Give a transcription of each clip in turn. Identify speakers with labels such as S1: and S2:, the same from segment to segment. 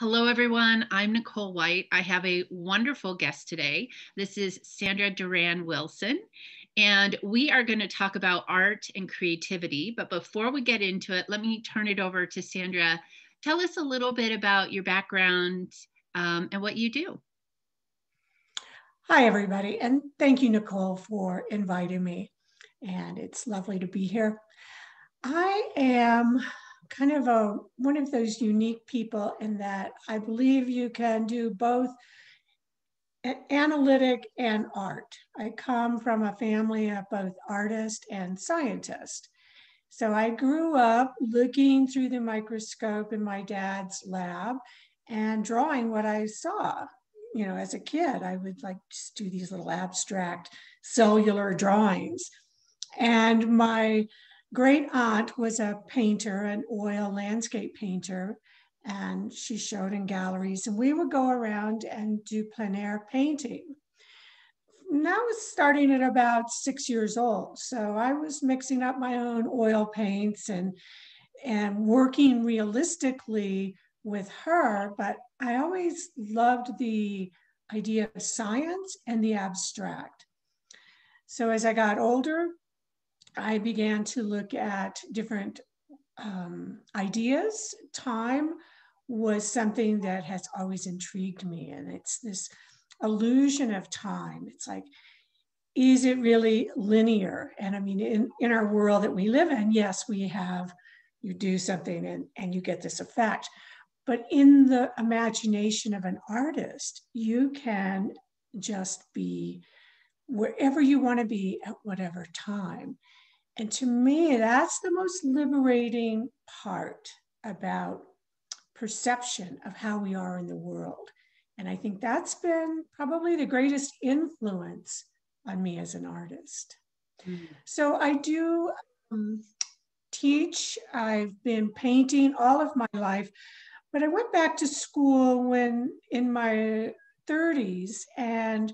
S1: Hello, everyone. I'm Nicole White. I have a wonderful guest today. This is Sandra Duran Wilson, and we are going to talk about art and creativity. But before we get into it, let me turn it over to Sandra. Tell us a little bit about your background um, and what you do.
S2: Hi, everybody, and thank you, Nicole, for inviting me. And it's lovely to be here. I am kind of a one of those unique people in that I believe you can do both analytic and art. I come from a family of both artist and scientist. So I grew up looking through the microscope in my dad's lab and drawing what I saw. You know, as a kid, I would like just do these little abstract cellular drawings. And my great aunt was a painter, an oil landscape painter, and she showed in galleries. And we would go around and do plein air painting. Now I was starting at about six years old. So I was mixing up my own oil paints and and working realistically with her, but I always loved the idea of science and the abstract. So as I got older, I began to look at different um, ideas. Time was something that has always intrigued me, and it's this illusion of time. It's like, is it really linear? And I mean, in, in our world that we live in, yes, we have, you do something and, and you get this effect. But in the imagination of an artist, you can just be wherever you want to be at whatever time. And to me, that's the most liberating part about perception of how we are in the world. And I think that's been probably the greatest influence on me as an artist. Mm. So I do um, teach, I've been painting all of my life, but I went back to school when in my 30s and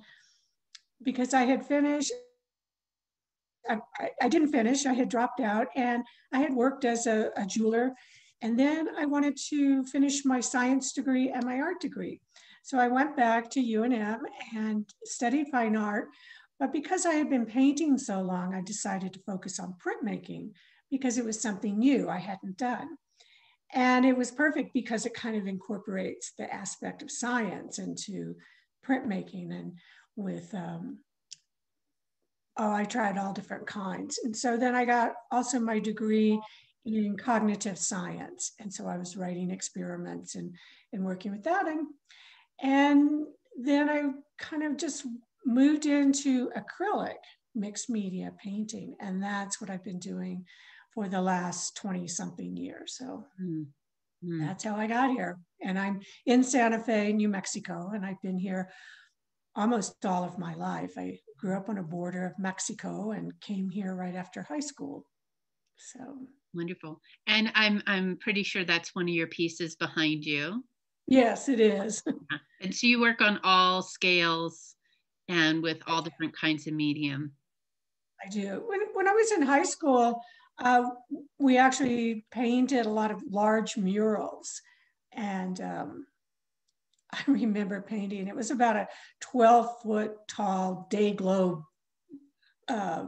S2: because I had finished I, I, didn't finish. I had dropped out and I had worked as a, a jeweler. And then I wanted to finish my science degree and my art degree. So I went back to UNM and studied fine art. But because I had been painting so long, I decided to focus on printmaking because it was something new I hadn't done. And it was perfect because it kind of incorporates the aspect of science into printmaking and with um, oh, I tried all different kinds. And so then I got also my degree in cognitive science. And so I was writing experiments and, and working with that. And, and then I kind of just moved into acrylic mixed media painting. And that's what I've been doing for the last 20 something years. So mm. Mm. that's how I got here. And I'm in Santa Fe, New Mexico, and I've been here almost all of my life. I grew up on a border of Mexico and came here right after high school. So
S1: wonderful. And I'm I'm pretty sure that's one of your pieces behind you.
S2: Yes, it is.
S1: and so you work on all scales and with all different kinds of medium.
S2: I do. When, when I was in high school, uh, we actually painted a lot of large murals. And um, I remember painting, it was about a 12 foot tall day globe uh,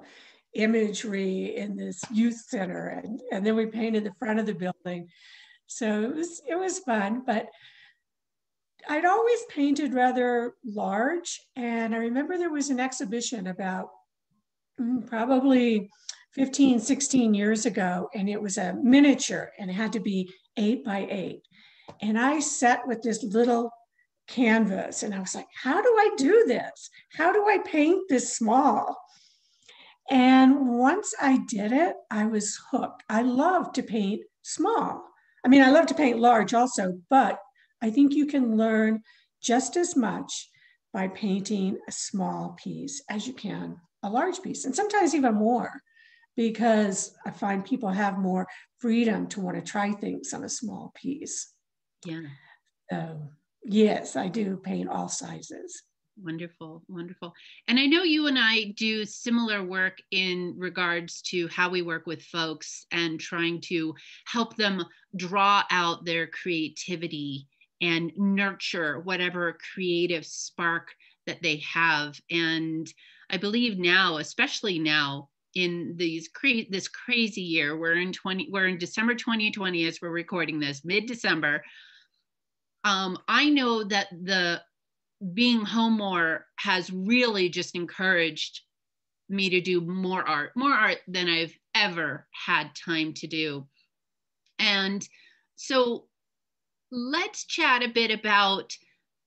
S2: imagery in this youth center. And, and then we painted the front of the building. So it was, it was fun, but I'd always painted rather large. And I remember there was an exhibition about mm, probably 15, 16 years ago, and it was a miniature and it had to be eight by eight. And I sat with this little canvas. And I was like, how do I do this? How do I paint this small? And once I did it, I was hooked. I love to paint small. I mean, I love to paint large also, but I think you can learn just as much by painting a small piece as you can a large piece, and sometimes even more, because I find people have more freedom to want to try things on a small piece.
S1: Yeah.
S2: So Yes, I do paint all sizes.
S1: Wonderful, wonderful. And I know you and I do similar work in regards to how we work with folks and trying to help them draw out their creativity and nurture whatever creative spark that they have and i believe now especially now in these cra- this crazy year we're in 20 we're in december 2020 as we're recording this mid december um, i know that the being home more has really just encouraged me to do more art more art than i've ever had time to do and so let's chat a bit about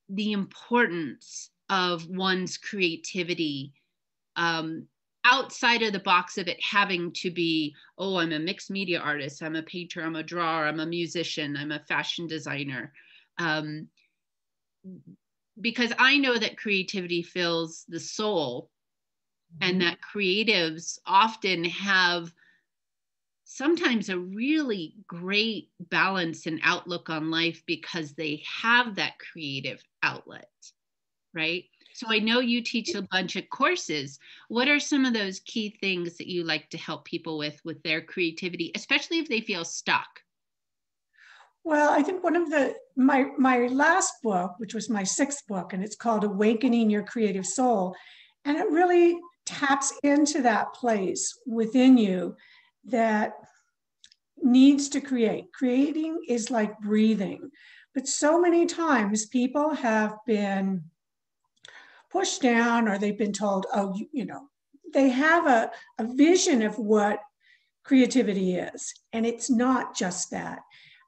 S1: the importance of one's creativity um, outside of the box of it having to be, oh, I'm a mixed media artist, I'm a painter, I'm a drawer, I'm a musician, I'm a fashion designer. Um, because I know that creativity fills the soul and mm-hmm. that creatives often have sometimes a really great balance and outlook on life because they have that creative outlet, right? So I know you teach a bunch of courses. What are some of those key things that you like to help people with with their creativity, especially if they feel stuck?
S2: Well, I think one of the my my last book, which was my sixth book, and it's called Awakening Your Creative Soul, and it really taps into that place within you that needs to create. Creating is like breathing. But so many times people have been pushed down or they've been told, oh, you, you know, they have a, a vision of what creativity is. And it's not just that.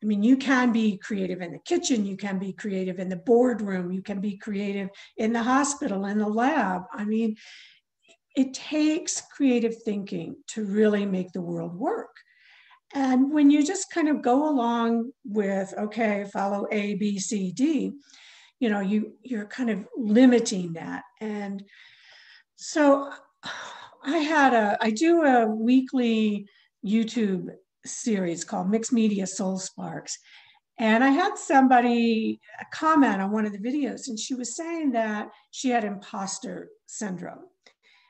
S2: I mean, you can be creative in the kitchen, you can be creative in the boardroom, you can be creative in the hospital, in the lab. I mean, it takes creative thinking to really make the world work. And when you just kind of go along with, okay, follow A, B, C, D, you know, you you're kind of limiting that. And so I had a, I do a weekly YouTube series called Mixed Media Soul Sparks. And I had somebody comment on one of the videos, and she was saying that she had imposter syndrome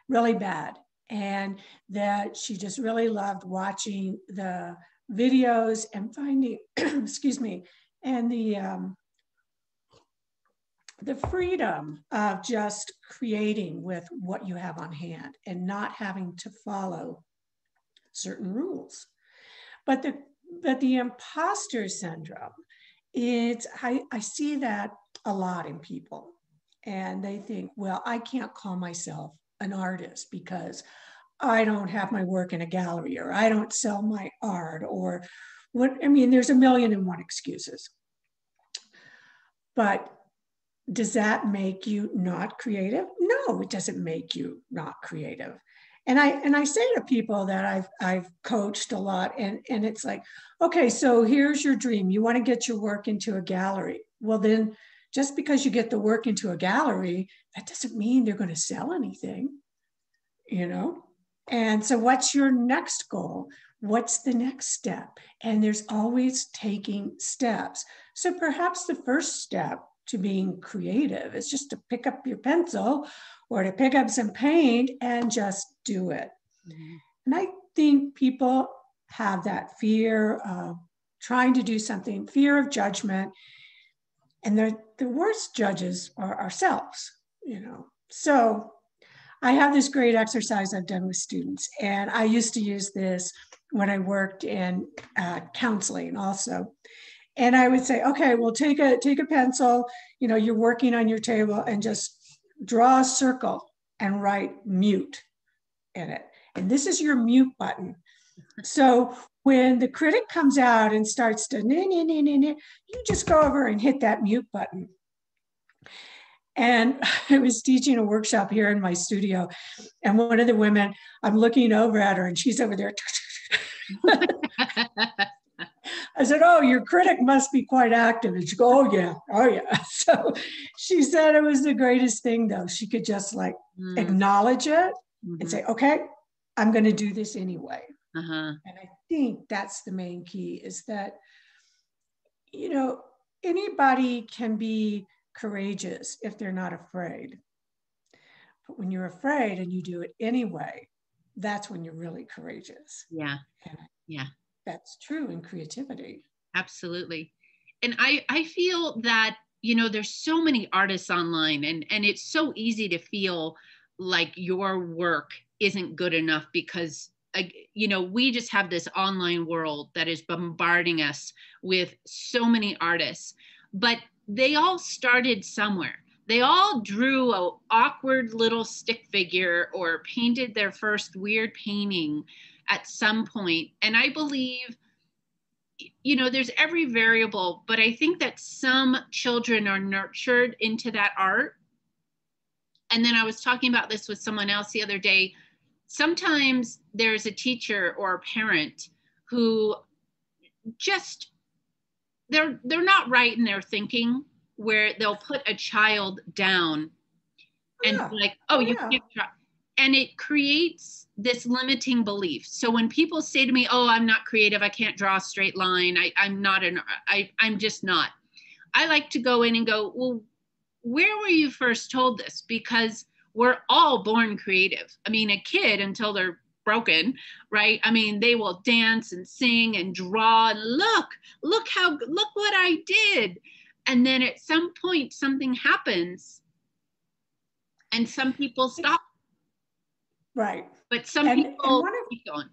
S2: really bad and that she just really loved watching the videos and finding, excuse me, and the um, the freedom of just creating with what you have on hand and not having to follow certain rules. But the but the imposter syndrome, it's I, I see that a lot in people. And they think, well, I can't call myself an artist because I don't have my work in a gallery or I don't sell my art or what I mean, there's a million and one excuses. But does that make you not creative? No, it doesn't make you not creative. And I and I say to people that I've I've coached a lot, and, and it's like, okay, so here's your dream. You want to get your work into a gallery. Well, then just because you get the work into a gallery, that doesn't mean they're going to sell anything, you know? And so, what's your next goal? What's the next step? And there's always taking steps. So, perhaps the first step to being creative is just to pick up your pencil or to pick up some paint and just do it. Mm-hmm. And I think people have that fear of trying to do something, fear of judgment. And the, the worst judges are ourselves, you know. So I have this great exercise I've done with students, and I used to use this when I worked in uh, counseling also. And I would say, okay, well, take a take a pencil. You know, you're working on your table, and just draw a circle and write mute in it. And this is your mute button. So when the critic comes out and starts to, nah, nah, nah, nah, nah, you just go over and hit that mute button. And I was teaching a workshop here in my studio, and one of the women, I'm looking over at her, and she's over there. I said, Oh, your critic must be quite active. And she goes, Oh, yeah. Oh, yeah. So she said it was the greatest thing, though. She could just like mm. acknowledge it mm-hmm. and say, Okay, I'm going to do this anyway. Uh-huh. And I think that's the main key is that, you know, anybody can be courageous if they're not afraid. But when you're afraid and you do it anyway, that's when you're really courageous.
S1: Yeah. And yeah.
S2: That's true in creativity.
S1: Absolutely. and I I feel that you know there's so many artists online and and it's so easy to feel like your work isn't good enough because you know we just have this online world that is bombarding us with so many artists but they all started somewhere. They all drew a awkward little stick figure or painted their first weird painting at some point. And i believe you know there's every variable but i think that some children are nurtured into that art and then i was talking about this with someone else the other day. Sometimes there's a teacher or a parent who just they're they're not right in their thinking where they'll put a child down and yeah. like oh, you yeah. can't try. And it creates this limiting belief. So when people say to me oh i'm not creative. I can't draw a straight line. I, i'm not an I, i'm just not. I like to go in and go well where were you first told this? Because we're all born creative. I mean a kid until they're broken right? I mean they will dance and sing and draw. And look look how look what i did. And then at some point something happens and some people stop.
S2: Right.
S1: But some and, people and
S2: keep going.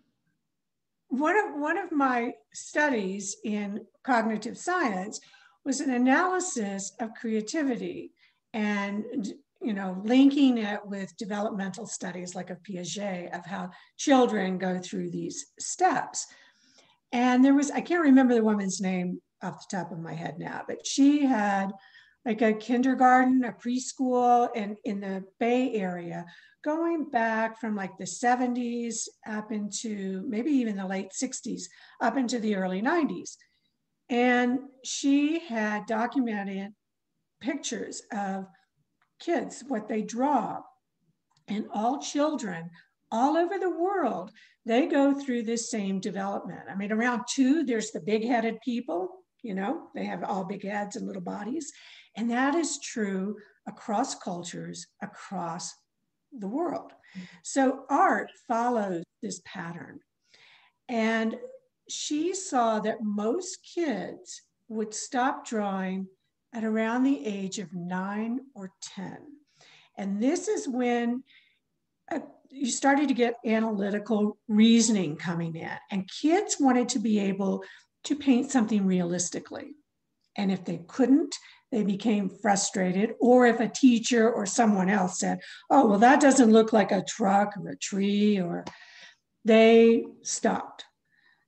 S2: One of, one of my studies in cognitive science was an analysis of creativity and you know linking it with developmental studies like of Piaget of how children go through these steps. And there was I can't remember the woman's name off the top of my head now, but she had like a kindergarten, a preschool, and in the Bay Area going back from like the 70s up into maybe even the late 60s, up into the early 90s. And she had documented pictures of kids, what they draw. And all children all over the world, they go through this same development. I mean, around two, there's the big headed people, you know, they have all big heads and little bodies. And that is true across cultures, across the world. So art follows this pattern. And she saw that most kids would stop drawing at around the age of nine or 10. And this is when uh, you started to get analytical reasoning coming in, and kids wanted to be able to paint something realistically. And if they couldn't, they became frustrated. Or if a teacher or someone else said, oh, well, that doesn't look like a truck or a tree, or they stopped.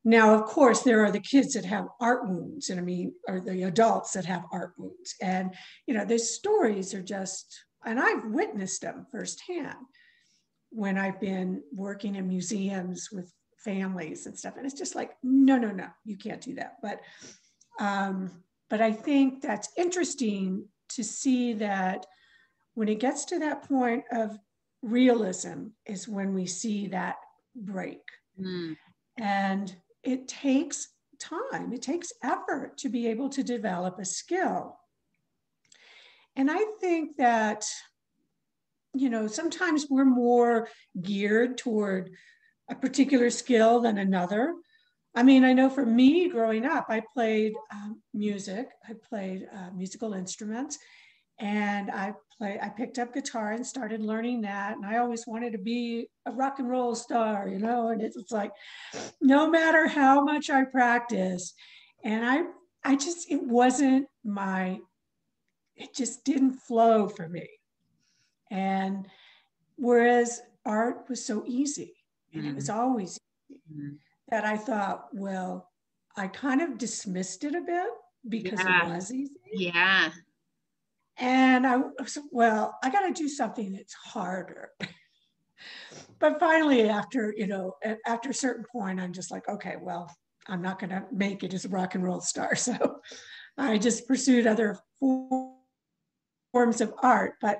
S2: Now, of course, there are the kids that have art wounds, and I mean, or the adults that have art wounds. And, you know, the stories are just, and I've witnessed them firsthand when I've been working in museums with families and stuff. And it's just like, no, no, no, you can't do that. But um, but I think that's interesting to see that when it gets to that point of realism is when we see that break. Mm. And it takes time, it takes effort to be able to develop a skill. And I think that, you know, sometimes we're more geared toward a particular skill than another. I mean, I know for me growing up, I played um, music, I played uh, musical instruments, and I play. I picked up guitar and started learning that. And I always wanted to be a rock and roll star, you know. And it's, it's like, no matter how much I practiced, and I, I just it wasn't my, it just didn't flow for me. And whereas art was so easy, and mm-hmm. it was mm-hmm. always. Mm-hmm that I thought, well, I kind of dismissed it a bit because yeah. it was easy.
S1: Yeah.
S2: And I was, well, I got to do something that's harder. but finally, after, you know, after a certain point, I'm just like, okay, well, I'm not going to make it as a rock and roll star. So I just pursued other forms of art. But,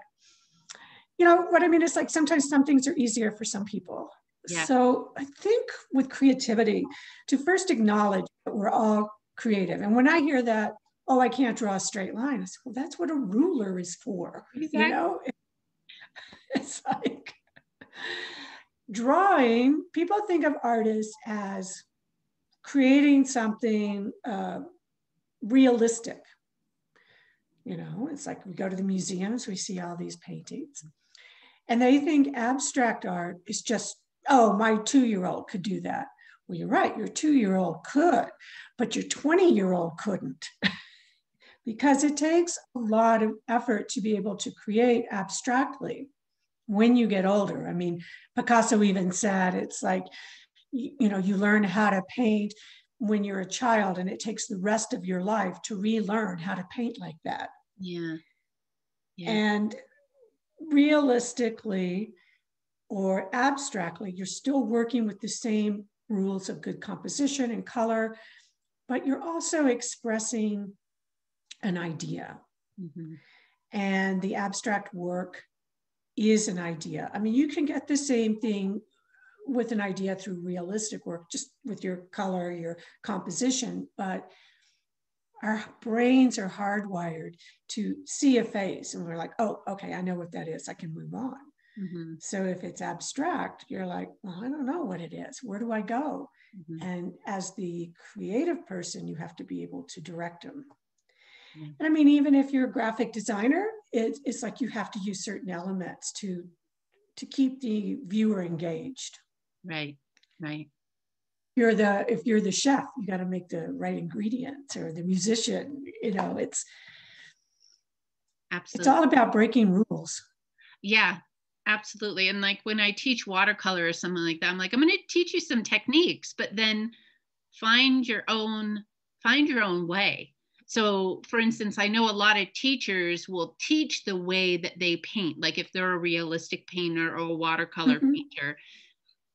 S2: you know, what I mean is like sometimes some things are easier for some people yeah. So I think with creativity, to first acknowledge that we're all creative. And when I hear that, oh, I can't draw a straight line, I say, well, that's what a ruler is for. Exactly. You know, it's like drawing, people think of artists as creating something uh, realistic. You know, it's like we go to the museums, we see all these paintings, and they think abstract art is just, oh, my two year old could do that. Well, you're right, your two year old could, but your 20 year old couldn't. because it takes a lot of effort to be able to create abstractly when you get older. I mean, Picasso even said it's like, you know, you learn how to paint when you're a child, and it takes the rest of your life to relearn how to paint like that.
S1: Yeah.
S2: yeah. And realistically or abstractly, you're still working with the same rules of good composition and color, but you're also expressing an idea. Mm-hmm. And the abstract work is an idea. I mean, you can get the same thing with an idea through realistic work, just with your color, your composition, but our brains are hardwired to see a face and we're like, oh, okay, I know what that is. I can move on. Mm-hmm. So if it's abstract, you're like, well, I don't know what it is. Where do I go? Mm-hmm. And as the creative person, you have to be able to direct them. Mm-hmm. And I mean, even if you're a graphic designer, it, it's like you have to use certain elements to to keep the viewer engaged.
S1: Right, right.
S2: You're the if you're the chef, you got to make the right ingredients, or the musician. You know, it's
S1: absolutely
S2: it's all about breaking rules.
S1: Yeah, absolutely. And like when I teach watercolor or something like that, I'm like, I'm going to teach you some techniques, but then find your own find your own way so, for instance, I know a lot of teachers will teach the way that they paint, like if they're a realistic painter or a watercolor mm-hmm. painter.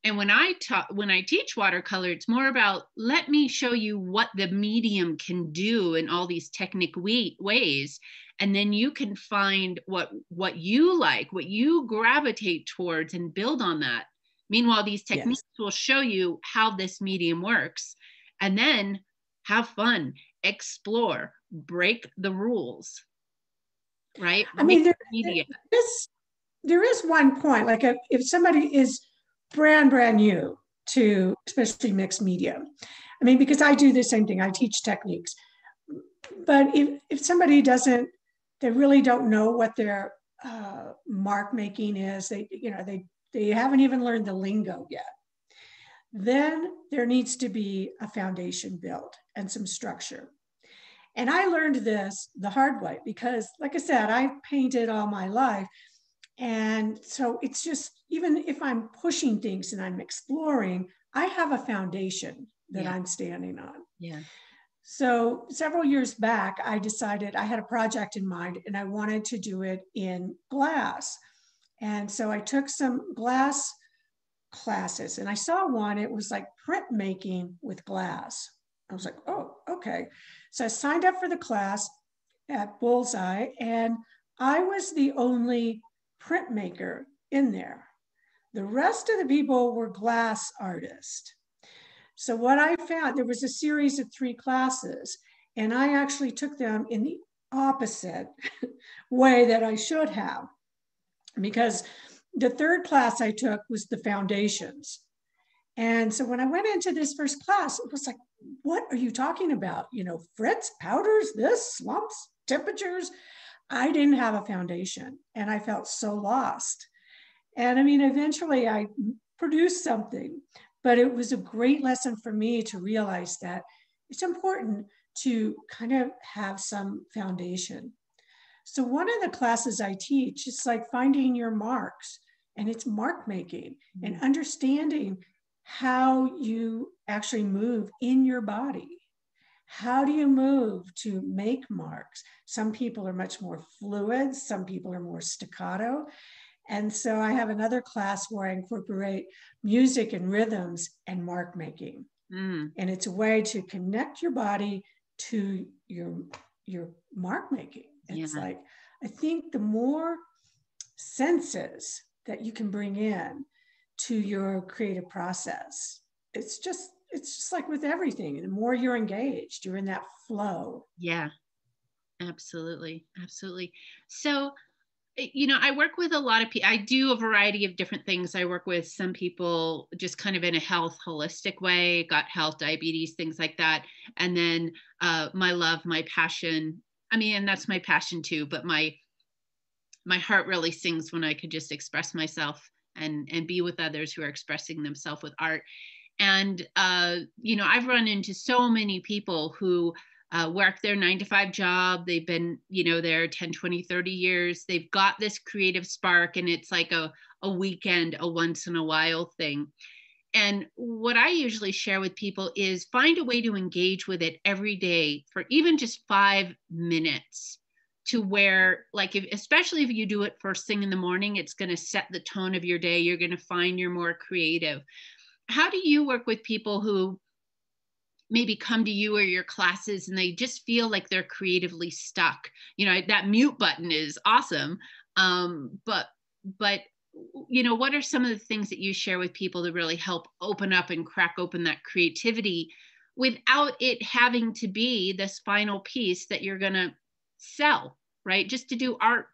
S1: And when I talk, when I teach watercolor, it's more about let me show you what the medium can do in all these technique we- ways, and then you can find what what you like, what you gravitate towards, and build on that. Meanwhile, these techniques yes. will show you how this medium works, and then have fun explore, break the rules, right?
S2: I mean, there, there, is, there is one point, like if, if somebody is brand, brand new to especially mixed media, I mean, because I do the same thing, I teach techniques. But if, if somebody doesn't, they really don't know what their uh, mark making is, they, you know, they, they haven't even learned the lingo yet then there needs to be a foundation built and some structure. And I learned this the hard way because, like I said, I painted all my life. And so it's just, even if I'm pushing things and I'm exploring, I have a foundation that yeah. I'm standing on.
S1: Yeah.
S2: So several years back, I decided I had a project in mind and I wanted to do it in glass. And so I took some glass classes and I saw one, it was like printmaking with glass. I was like, oh, okay. So I signed up for the class at Bullseye, and I was the only printmaker in there. The rest of the people were glass artists. So what I found, there was a series of three classes, and I actually took them in the opposite way that I should have. Because the third class I took was the foundations. And so when I went into this first class, it was like, what are you talking about? You know, frits, powders, this, slumps, temperatures. I didn't have a foundation and I felt so lost. And I mean, eventually I produced something, but it was a great lesson for me to realize that it's important to kind of have some foundation. So one of the classes I teach is like finding your marks and it's mark making mm-hmm. and understanding how you actually move in your body. How do you move to make marks? Some people are much more fluid, some people are more staccato. And so I have another class where I incorporate music and rhythms and mark making. Mm. And it's a way to connect your body to your your mark making. It's yeah. like I think the more senses that you can bring in to your creative process. It's just it's just like with everything. The more you're engaged, you're in that flow.
S1: Yeah. Absolutely. Absolutely. So you know, I work with a lot of people. I do a variety of different things. I work with some people just kind of in a health holistic way, gut health, diabetes, things like that. And then uh, my love, my passion. I mean, and that's my passion too. But my my heart really sings when I could just express myself and and be with others who are expressing themselves with art. And uh, you know, I've run into so many people who uh, work their nine to five job. They've been, you know, there 10, 20, 30 years. They've got this creative spark and it's like a, a weekend, a once in a while thing. And what I usually share with people is find a way to engage with it every day for even just five minutes to where like if, especially if you do it first thing in the morning it's going to set the tone of your day. You're going to find you're more creative. How do you work with people who maybe come to you or your classes and they just feel like they're creatively stuck? You know that mute button is awesome um, but but you know what are some of the things that you share with people to really help open up and crack open that creativity without it having to be this final piece that you're going to sell right just to do art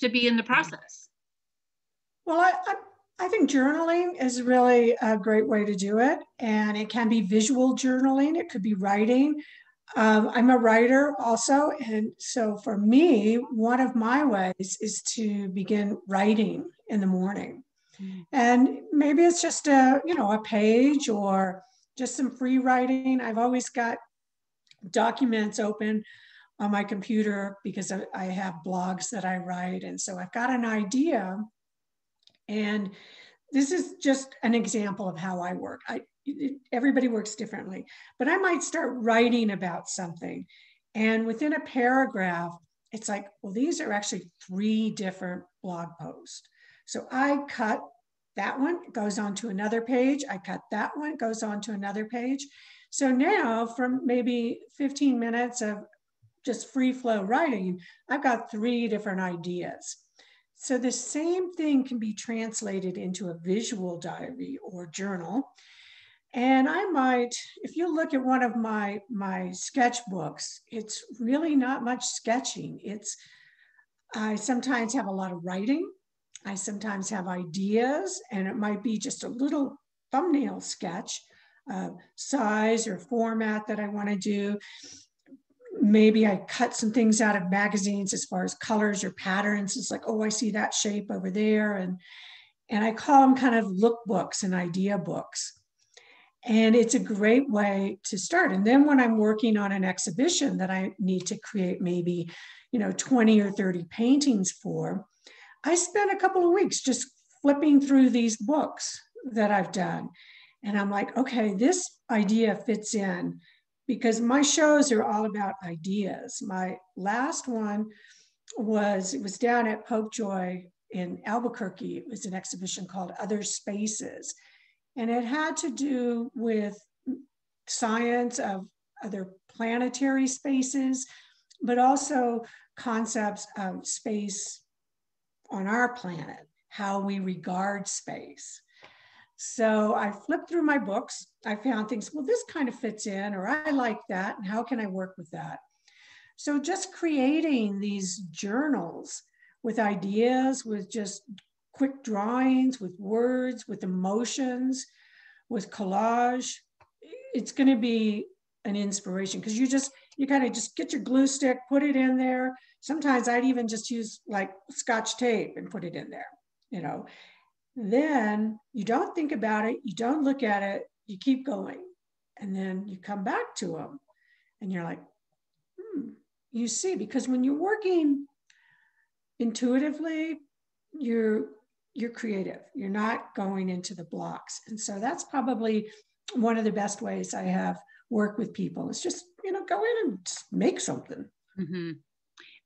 S1: to be in the process
S2: well I, I I think journaling is really a great way to do it. And it can be visual journaling, it could be writing. Um, I'm a writer also. And so for me, one of my ways is to begin writing in the morning. Mm-hmm. And maybe it's just a, you know, a page or just some free writing. I've always got documents open on my computer because I have blogs that I write. And so I've got an idea and this is just an example of how I work. I, everybody works differently, but I might start writing about something. And within a paragraph, it's like, well, these are actually three different blog posts. So I cut that one, goes on to another page. I cut that one, goes on to another page. So now, from maybe 15 minutes of just free flow writing, I've got three different ideas. So the same thing can be translated into a visual diary or journal. And I might, if you look at one of my, my sketchbooks, it's really not much sketching. It's, I sometimes have a lot of writing. I sometimes have ideas, and it might be just a little thumbnail sketch, size or format that I want to do maybe I cut some things out of magazines as far as colors or patterns. It's like, oh, I see that shape over there. And, and I call them kind of lookbooks and idea books. And it's a great way to start. And then when I'm working on an exhibition that I need to create maybe, you know, 20 or 30 paintings for, I spend a couple of weeks just flipping through these books that I've done. And I'm like, okay, this idea fits in because my shows are all about ideas. My last one was it was down at Popejoy in Albuquerque. It was an exhibition called Other Spaces, and it had to do with science of other planetary spaces, but also concepts of space on our planet, how we regard space. So I flipped through my books. I found things, well, this kind of fits in, or I like that, and how can I work with that? So just creating these journals with ideas, with just quick drawings, with words, with emotions, with collage, it's going to be an inspiration because you just, you kind of just get your glue stick, put it in there. Sometimes I'd even just use like scotch tape and put it in there, you know, then you don't think about it, you don't look at it, you keep going. And then you come back to them and you're like, hmm, you see, because when you're working intuitively, you're you're creative. You're not going into the blocks. And so that's probably one of the best ways I have worked with people. is just, you know, go in and make something.
S1: Mm-hmm.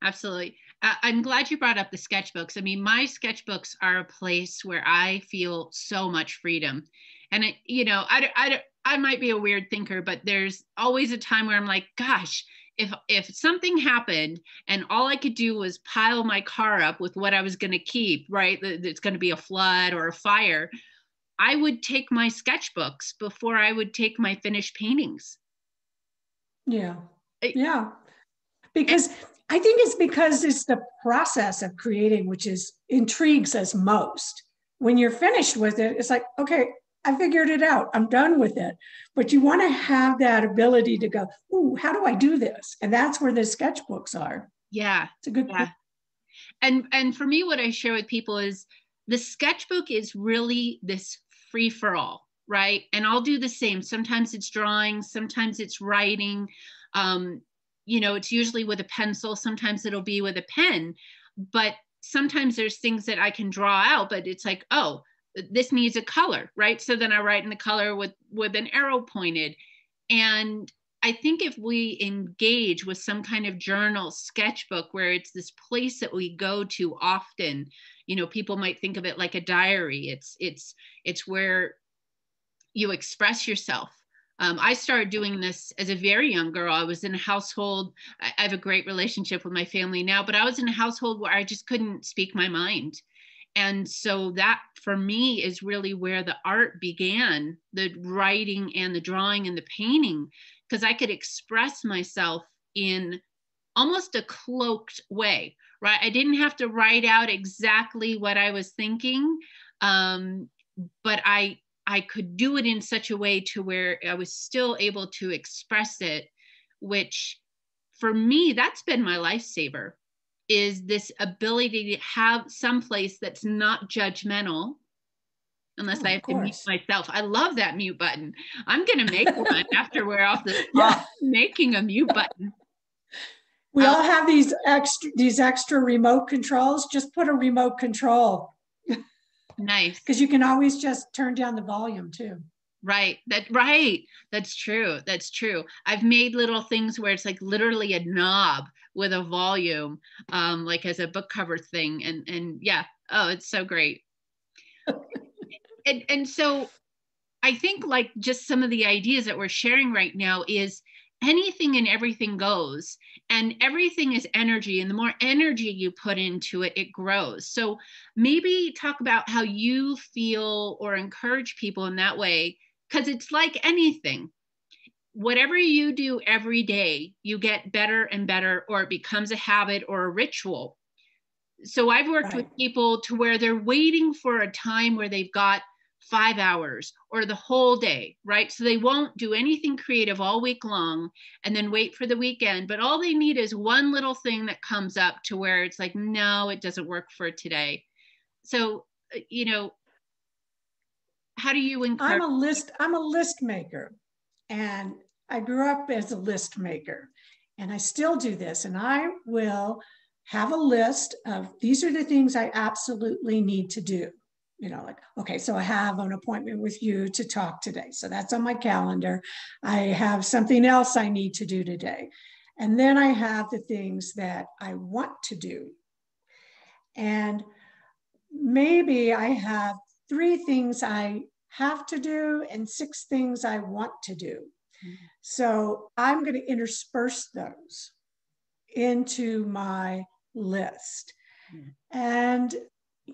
S1: Absolutely. I'm glad you brought up the sketchbooks. I mean, my sketchbooks are a place where I feel so much freedom. And, it, you know, I, I, I might be a weird thinker, but there's always a time where I'm like, gosh, if if something happened and all I could do was pile my car up with what I was going to keep, right? It's going to be a flood or a fire. I would take my sketchbooks before I would take my finished paintings.
S2: Yeah. Yeah. Because I think it's because it's the process of creating which is intrigues us most. When you're finished with it, it's like, okay, I figured it out. I'm done with it. But you want to have that ability to go, ooh, how do I do this? And that's where the sketchbooks are.
S1: Yeah.
S2: It's a good
S1: yeah. And and for me, what I share with people is the sketchbook is really this free for all, right? And I'll do the same. Sometimes it's drawing, sometimes it's writing. Um, you know, it's usually with a pencil, sometimes it'll be with a pen, but sometimes there's things that I can draw out, but it's like, oh, this needs a color, right? So then I write in the color with with an arrow pointed. And I think if we engage with some kind of journal sketchbook where it's this place that we go to often, you know, people might think of it like a diary. It's it's it's where you express yourself. Um, I started doing this as a very young girl. I was in a household. I, have a great relationship with my family now, but I was in a household where I just couldn't speak my mind and so that for me is really where the art began the writing and the drawing and the painting because i could express myself in almost a cloaked way right i didn't have to write out exactly what i was thinking um, but i i could do it in such a way to where i was still able to express it which for me that's been my lifesaver is this ability to have some place that's not judgmental unless oh, I have to mute myself. I love that mute button. I'm going to make one after we're off the yeah. making a mute button.
S2: We um, all have these extra these extra remote controls. Just put a remote control.
S1: Nice.
S2: Because you can always just turn down the volume too.
S1: Right. That right. That's true. That's true. I've made little things where it's like literally a knob with a volume, um, like as a book cover thing. And and yeah, oh, it's so great. and and so I think like just some of the ideas that we're sharing right now is anything and everything goes and everything is energy and the more energy you put into it it grows. So maybe talk about how you feel or encourage people in that way because it's like anything. Whatever you do every day you get better and better or it becomes a habit or a ritual. So i've worked right. with people to where they're waiting for a time where they've got five hours or the whole day right so they won't do anything creative all week long and then wait for the weekend but all they need is one little thing that comes up to where it's like no it doesn't work for today so uh, you know how do you encourage?
S2: I'm a list. I'm a list maker, and I grew up as a list maker, and I still do this. And I will have a list of these are the things I absolutely need to do. You know, like okay, so I have an appointment with you to talk today, so that's on my calendar. I have something else I need to do today, and then I have the things that I want to do, and maybe I have three things I have to do and six things I want to do. Mm-hmm. So I'm going to intersperse those into my list. Mm-hmm. And,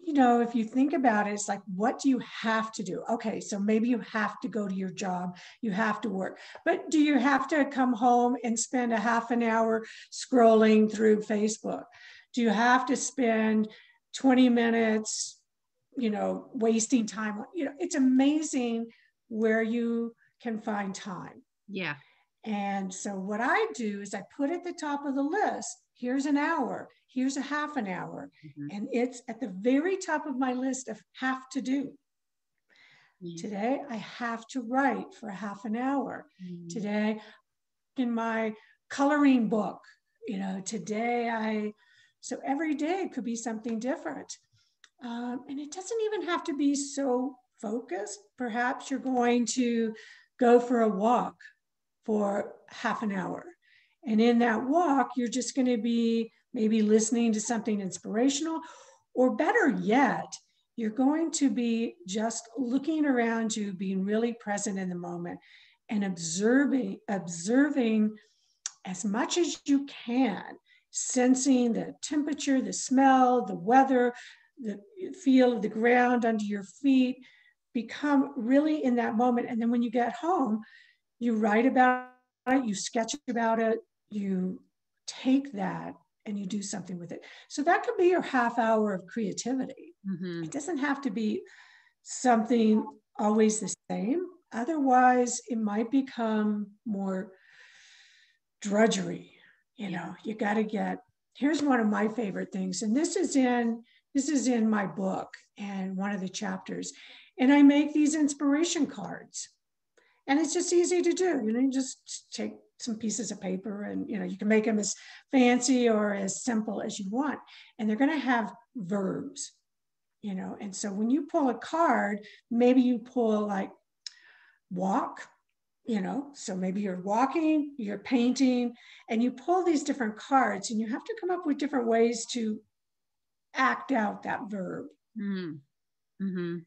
S2: you know, if you think about it, it's like, what do you have to do? Okay, so maybe you have to go to your job, you have to work, but do you have to come home and spend a half an hour scrolling through Facebook? Do you have to spend 20 minutes you know, wasting time. You know, it's amazing where you can find time.
S1: Yeah.
S2: And so what I do is I put at the top of the list, here's an hour, here's a half an hour. Mm-hmm. And it's at the very top of my list of have to do. Mm-hmm. Today I have to write for half an hour. Mm-hmm. Today in my coloring book, you know, today I so every day could be something different. Um, and it doesn't even have to be so focused. Perhaps you're going to go for a walk for half an hour. And in that walk, you're just going to be maybe listening to something inspirational, or better yet, you're going to be just looking around you, being really present in the moment and observing, observing as much as you can, sensing the temperature, the smell, the weather, the feel of the ground under your feet, become really in that moment. And then when you get home, you write about it, you sketch about it, you take that and you do something with it. So that could be your half hour of creativity.
S1: Mm-hmm.
S2: It doesn't have to be something always the same. Otherwise, it might become more drudgery. You know, you got to get. Here's one of my favorite things, and this is in this is in my book and one of the chapters. And I make these inspiration cards, and it's just easy to do. You know, you just take some pieces of paper, and you know, you can make them as fancy or as simple as you want. And they're going to have verbs you know and so when you pull a card maybe you pull like walk you know so maybe you're walking you're painting and you pull these different cards and you have to come up with different ways to act out that verb
S1: Mm-hmm. mm-hmm.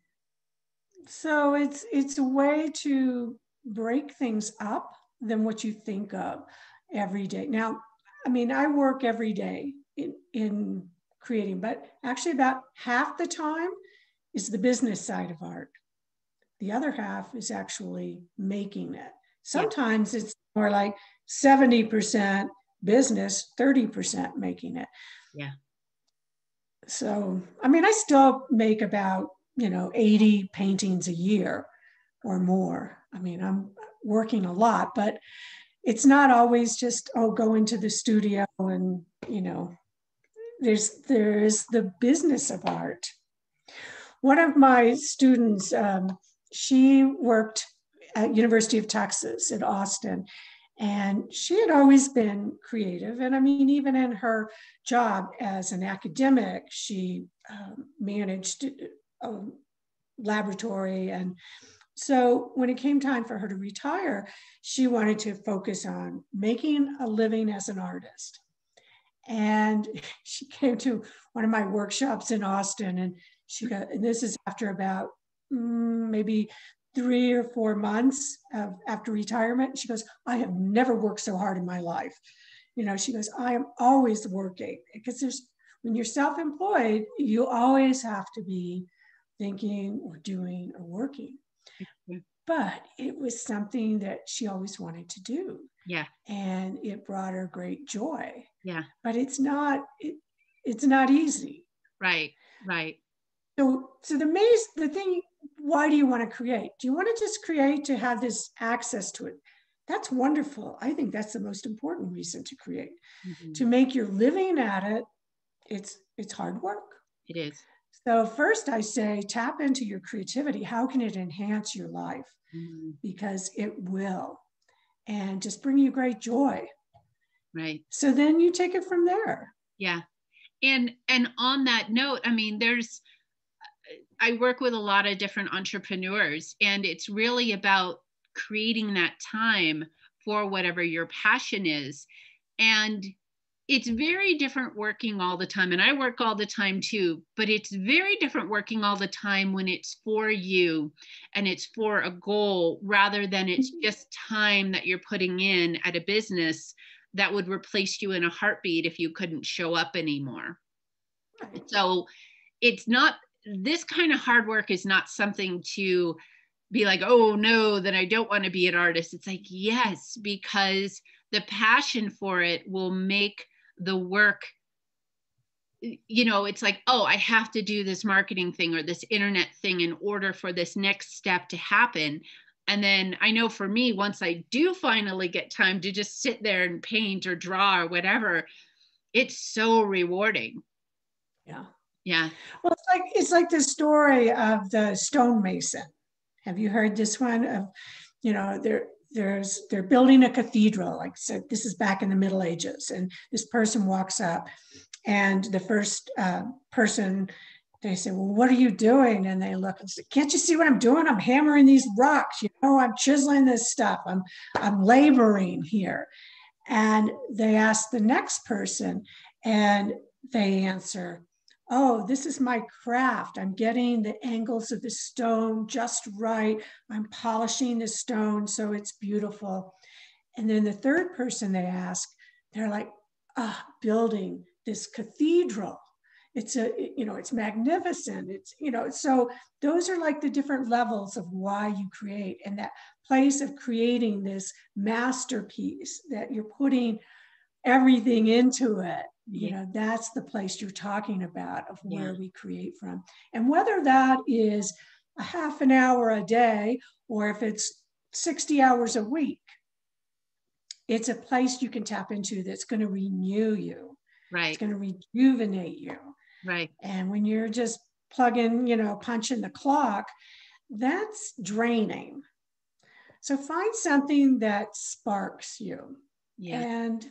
S2: so it's it's a way to break things up than what you think of every day now i mean i work every day in in creating, but actually about half the time is the business side of art. The other half is actually making it. Sometimes yeah. it's more like 70% business, 30% making it.
S1: Yeah.
S2: So, I mean, I still make about, you know, 80 paintings a year or more. I mean, I'm working a lot, but it's not always just, oh, go into the studio and, you know, there's there's the business of art. One of my students, um, she worked at University of Texas at Austin, and she had always been creative. And I mean, even in her job as an academic, she um, managed a laboratory. And so when it came time for her to retire, she wanted to focus on making a living as an artist. And she came to one of my workshops in Austin, and she got, and this is after about mm, maybe three or four months of, after retirement. She goes, I have never worked so hard in my life. You know, she goes, I am always working because there's, when you're self employed, you always have to be thinking or doing or working. Mm-hmm. But it was something that she always wanted to do.
S1: Yeah.
S2: And it brought her great joy.
S1: Yeah.
S2: But it's not it, it's not easy.
S1: Right. Right.
S2: So so the maze the thing why do you want to create? Do you want to just create to have this access to it? That's wonderful. I think that's the most important reason to create. Mm-hmm. To make your living at it, it's it's hard work.
S1: It is.
S2: So first I say tap into your creativity. How can it enhance your life?
S1: Mm-hmm.
S2: Because it will and just bring you great joy.
S1: Right.
S2: So then you take it from there.
S1: Yeah. And and on that note, I mean, there's I work with a lot of different entrepreneurs and it's really about creating that time for whatever your passion is. And it's very different working all the time and i work all the time too but it's very different working all the time when it's for you and it's for a goal rather than it's mm-hmm. just time that you're putting in at a business that would replace you in a heartbeat if you couldn't show up anymore. So it's not this kind of hard work is not something to be like oh no then i don't want to be an artist. It's like yes because the passion for it will make the work you know it's like oh i have to do this marketing thing or this internet thing in order for this next step to happen. And then i know for me once i do finally get time to just sit there and paint or draw or whatever it's so rewarding.
S2: Yeah.
S1: Yeah.
S2: Well it's like it's like the story of the stonemason. Have you heard this one of you know there there's they're building a cathedral like so this is back in the middle ages and this person walks up and the first uh, person they say well what are you doing? And they look and say can't you see what i'm doing? I'm hammering these rocks you know i'm chiseling this stuff i'm i'm laboring here. And they ask the next person and they answer oh, this is my craft. I'm getting the angles of the stone just right. I'm polishing the stone so it's beautiful. And then the third person they ask, they're like, ah, building this cathedral. It's a, you know, it's magnificent. It's, you know, so those are like the different levels of why you create and that place of creating this masterpiece that you're putting everything into it you know that's the place you're talking about of where
S1: Yeah.
S2: we create from and whether that is a half an hour a day or if it's 60 hours a week it's a place you can tap into that's going to renew you
S1: Right.
S2: it's going to rejuvenate you
S1: Right.
S2: and when you're just plugging you know punching the clock that's draining so find something that sparks you
S1: Yeah.
S2: and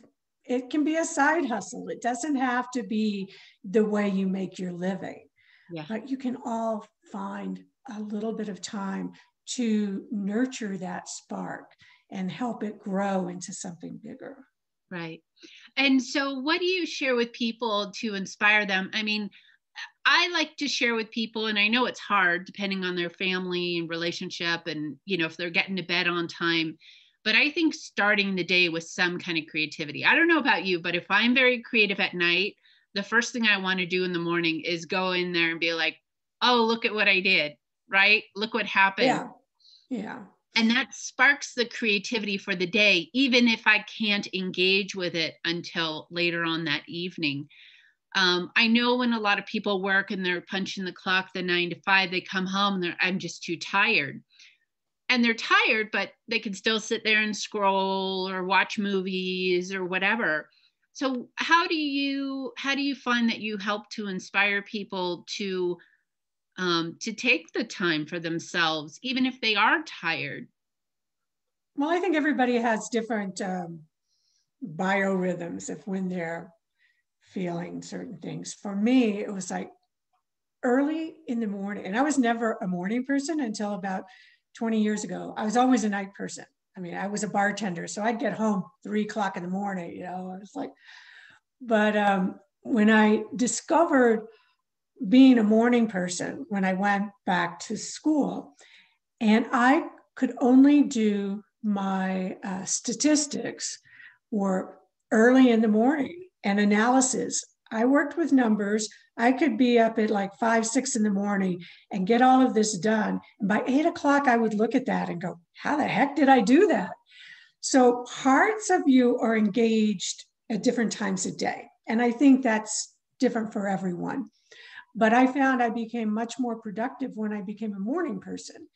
S2: it can be a side hustle. It doesn't have to be the way you make your living,
S1: Yeah.
S2: but you can all find a little bit of time to nurture that spark and help it grow into something bigger.
S1: Right. And so, what do you share with people to inspire them? I mean, I like to share with people, and I know it's hard depending on their family and relationship, and you know if they're getting to bed on time. But I think starting the day with some kind of creativity. I don't know about you, but if I'm very creative at night, the first thing I want to do in the morning is go in there and be like, "Oh, look at what I did!" Right? Look what happened
S2: Yeah. Yeah.
S1: and that sparks the creativity for the day even if i can't engage with it until later on that evening um, i know when a lot of people work and they're punching the clock the nine to five they come home and they're i'm just too tired and they're tired but they can still sit there and scroll or watch movies or whatever so how do you how do you find that you help to inspire people to um, to take the time for themselves even if they are tired
S2: Well, I think everybody has different um, biorhythms of when they're feeling certain things. For me, it was like early in the morning, and I was never a morning person until about 20 years ago. I was always a night person. I mean, I was a bartender, so I'd get home three o'clock in the morning. You know, I was like, but um, when I discovered being a morning person, when I went back to school, and I could only do my uh, statistics were early in the morning and analysis. I worked with numbers. I could be up at like five, six in the morning and get all of this done. And by eight o'clock, I would look at that and go, How the heck did I do that? So parts of you are engaged at different times a day. And I think that's different for everyone. But I found I became much more productive when I became a morning person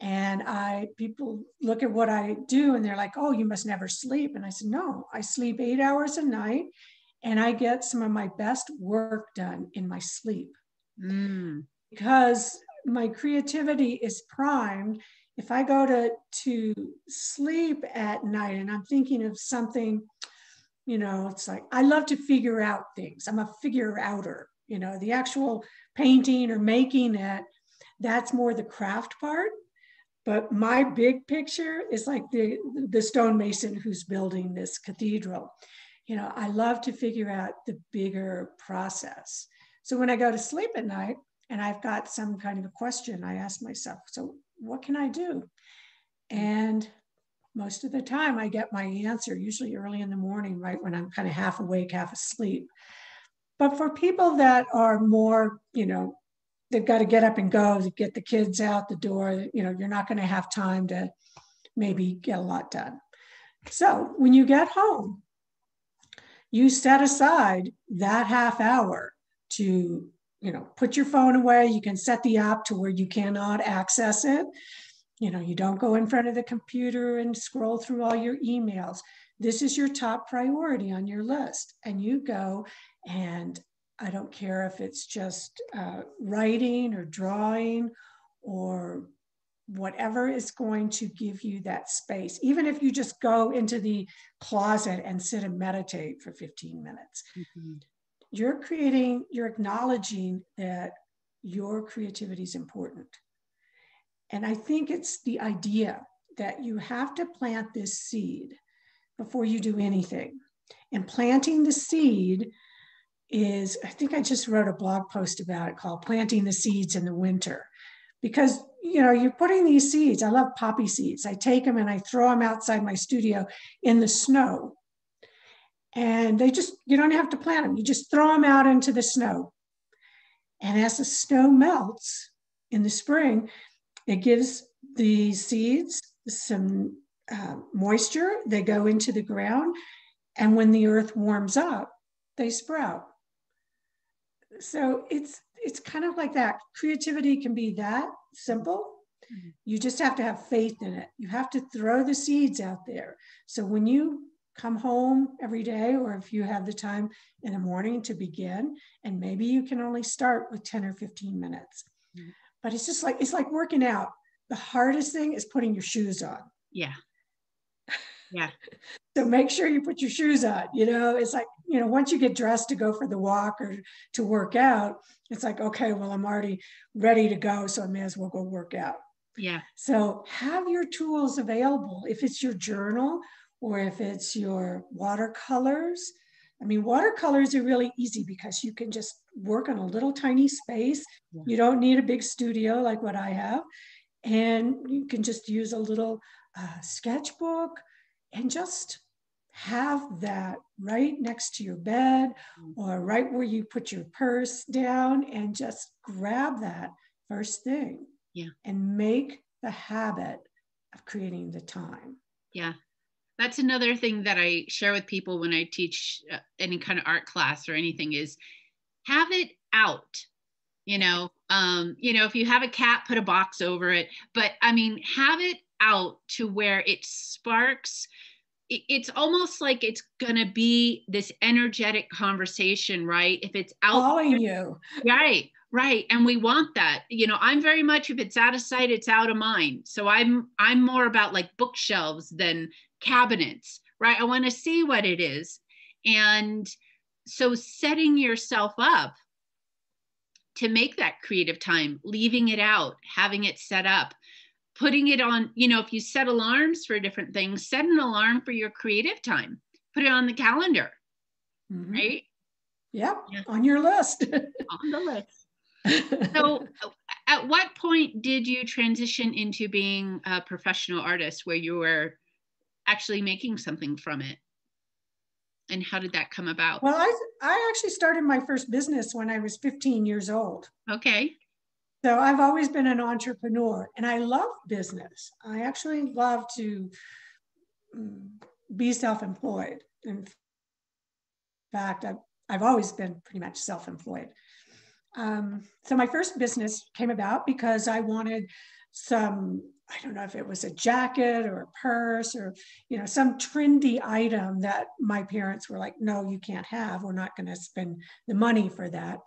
S2: and i people look at what i do and they're like oh you must never sleep and i said no i sleep eight hours a night and i get some of my best work done in my sleep.
S1: Mm,
S2: because my creativity is primed. If i go to to sleep at night and i'm thinking of something you know it's like i love to figure out things. I'm a figure outer you know the actual painting or making it that's more the craft part. But my big picture is like the the stonemason who's building this cathedral you know i love to figure out the bigger process so when i go to sleep at night and i've got some kind of a question i ask myself so what can i do and most of the time i get my answer usually early in the morning right when i'm kind of half awake half asleep but for people that are more you know they've got to get up and go to get the kids out the door. You know, you're not going to have time to maybe get a lot done. So when you get home, you set aside that half hour to, you know, put your phone away. You can set the app to where you cannot access it. You know, you don't go in front of the computer and scroll through all your emails. This is your top priority on your list. And you go and I don't care if it's just uh, writing or drawing or whatever is going to give you that space. Even if you just go into the closet and sit and meditate for 15 minutes,
S1: mhm.
S2: you're creating, you're acknowledging that your creativity is important. And I think it's the idea that you have to plant this seed before you do anything. And planting the seed is, I think I just wrote a blog post about it called Planting the Seeds in the Winter. Because, you know, you're putting these seeds, I love poppy seeds. I take them and I throw them outside my studio in the snow. And they just, you don't have to plant them, you just throw them out into the snow. And as the snow melts in the spring, it gives the seeds some uh, moisture. They go into the ground And when the earth warms up, they sprout. So it's it's kind of like that. Creativity can be that simple. Mm-hmm. You just have to have faith in it. You have to throw the seeds out there. So when you come home every day, or if you have the time in the morning to begin, and maybe you can only start with 10 or 15 minutes. Mm-hmm. But it's just like it's like working out. The hardest thing is putting your shoes on.
S1: Yeah. Yeah.
S2: so make sure you put your shoes on. You know, it's like, you know, once you get dressed to go for the walk or to work out, it's like, okay, well, I'm already ready to go. So I may as well go work out.
S1: Yeah.
S2: So have your tools available. If it's your journal or if it's your watercolors. I mean, watercolors are really easy because you can just work on a little tiny space. Yeah. You don't need a big studio like what I have. And you can just use a little uh, sketchbook and just have that right next to your bed mm. or right where you put your purse down and just grab that first thing
S1: yeah.
S2: and make the habit of creating the time.
S1: Yeah. That's another thing that i share with people when i teach uh, any kind of art class or anything is have it out you know? Um you know if you have a cat put a box over it. But i mean have it out to where it sparks it's almost like it's gonna be this energetic conversation, right? If it's out
S2: following you,
S1: right, right, and we want that. You know, I'm very much if it's out of sight, it's out of mind. So I'm I'm more about like bookshelves than cabinets, right? I want to see what it is, and so setting yourself up to make that creative time, leaving it out, having it set up, putting it on, you know, if you set alarms for different things, set an alarm for your creative time, put it on the calendar, mm-hmm. right?
S2: Yep, yeah, on your list.
S1: on the list. so, at what point did you transition into being a professional artist where you were actually making something from it? And how did that come about?
S2: Well, I, I actually started my first business when I was 15 years old.
S1: Okay.
S2: So I've always been an entrepreneur and I love business. I actually love to mm, be self employed. In fact, I've, I've always been pretty much self employed. Um, so my first business came about because I wanted some, I don't know if it was a jacket or a purse or, you know, some trendy item that my parents were like, no, you can't have. We're not going to spend the money for that.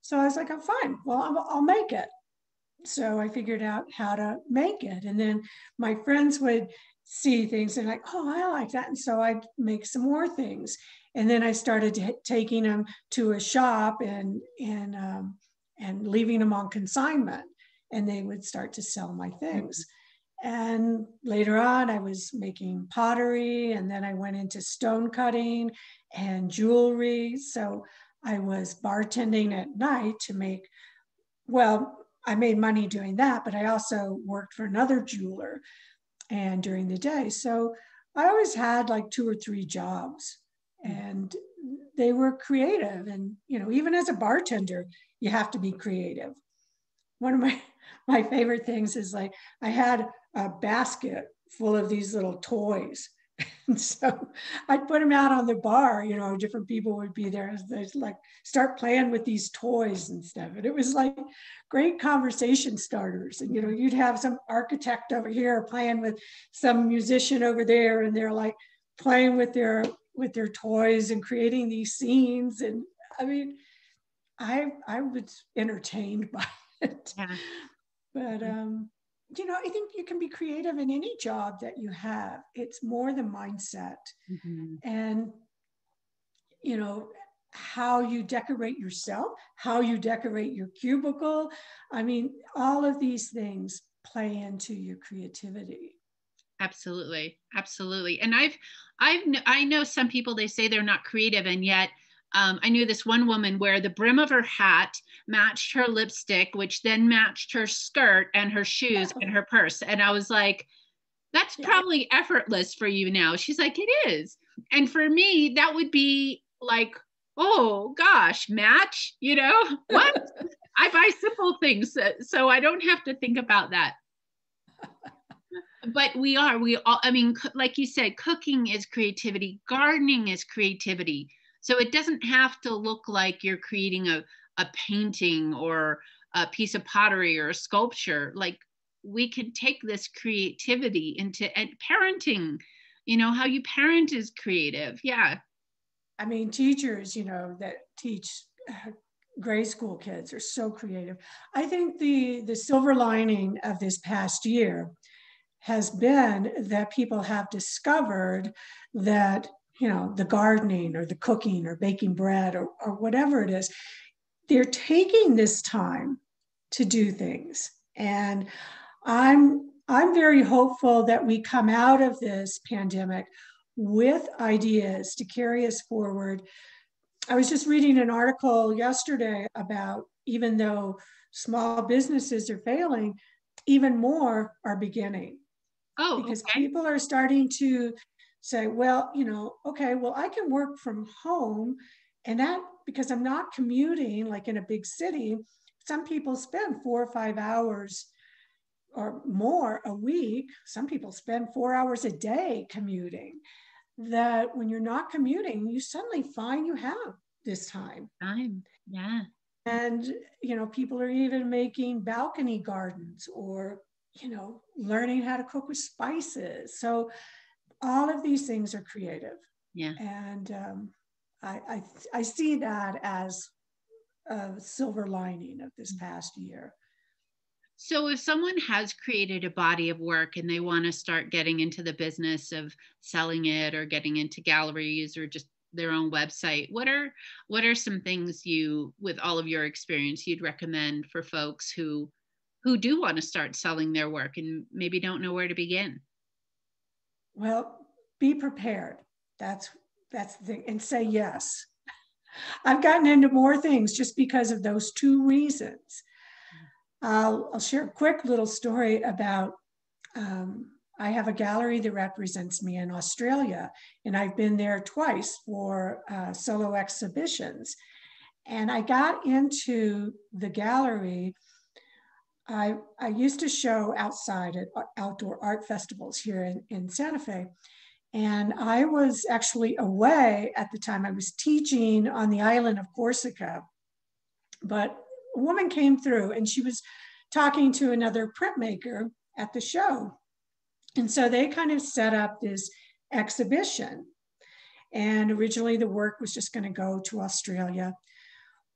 S2: So I was like, I'm fine. Well, I'll, I'll make it. So I figured out how to make it. And then my friends would see things and like, oh, I like that. And so I'd make some more things. And then I started t- taking them to a shop and, and, um, and leaving them on consignment. And they would start to sell my things. And later on, I was making pottery, and then I went into stone cutting and jewelry. So I was bartending at night to make, well, I made money doing that, but I also worked for another jeweler and during the day. So I always had like two or three jobs hmm. and they were creative. And, you know, even as a bartender, you have to be creative. One of my, my favorite things is like I had a basket full of these little toys and so I'd put them out on the bar, you know, different people would be there. They'd like start playing with these toys and stuff. And it was like great conversation starters. And, you know, you'd have some architect over here playing with some musician over there, and they're like playing with their with their toys and creating these scenes. And I mean, I I was entertained by it. Yeah. But um you know, I think you can be creative in any job that you have. It's more the mindset mm-hmm. and, you know, how you decorate yourself, how you decorate your cubicle. I mean, all of these things play into your creativity.
S1: Absolutely. Absolutely. And I've, I've, I know some people, they say they're not creative and yet um, I knew this one woman where the brim of her hat matched her lipstick, which then matched her skirt and her shoes and her purse. And I was like, that's probably effortless for you now. She's like, it is. And for me, that would be like, oh gosh, match, you know, what? I buy simple things so I don't have to think about that. but we are we all i mean like you said cooking is creativity gardening is creativity so it doesn't have to look like you're creating a, a painting or a piece of pottery or a sculpture. Like we can take this creativity into parenting you know how you parent is creative. Yeah.
S2: I mean teachers you know that teach uh, grade school kids are so creative. I think the the silver lining of this past year has been that people have discovered that you know the gardening or the cooking or baking bread or, or whatever it is they're taking this time to do things. And i'm i'm very hopeful that we come out of this pandemic with ideas to carry us forward. I was just reading an article yesterday about even though small businesses are failing even more are beginning.
S1: Oh,
S2: because
S1: okay.
S2: people are starting to say, well, you know, okay, well, I can work from home. And that, because I'm not commuting like in a big city, some people spend four or five hours or more a week. Some people spend four hours a day commuting. That when you're not commuting, you suddenly find you have this time.
S1: Time. Yeah.
S2: And, you know, people are even making balcony gardens or you know, learning how to cook with spices. So all of these things are creative.
S1: Yeah.
S2: And um, I, I, I see that as a silver lining of this past year.
S1: So, if someone has created a body of work and they want to start getting into the business of selling it or getting into galleries or just their own website, what are what are some things you, with all of your experience, you'd recommend for folks who who do want to start selling their work and maybe don't know where to begin?
S2: Well, be prepared. That's that's the thing, and say yes. I've gotten into more things just because of those two reasons. I'll, I'll share a quick little story about. Um, I have a gallery that represents me in Australia, and I've been there twice for uh, solo exhibitions. And I got into the gallery I, I used to show outside at uh, outdoor art festivals here in, in Santa Fe. And I was actually away at the time. I was teaching on the island of Corsica. But a woman came through and she was talking to another printmaker at the show. And so they kind of set up this exhibition. And originally the work was just going to go to Australia.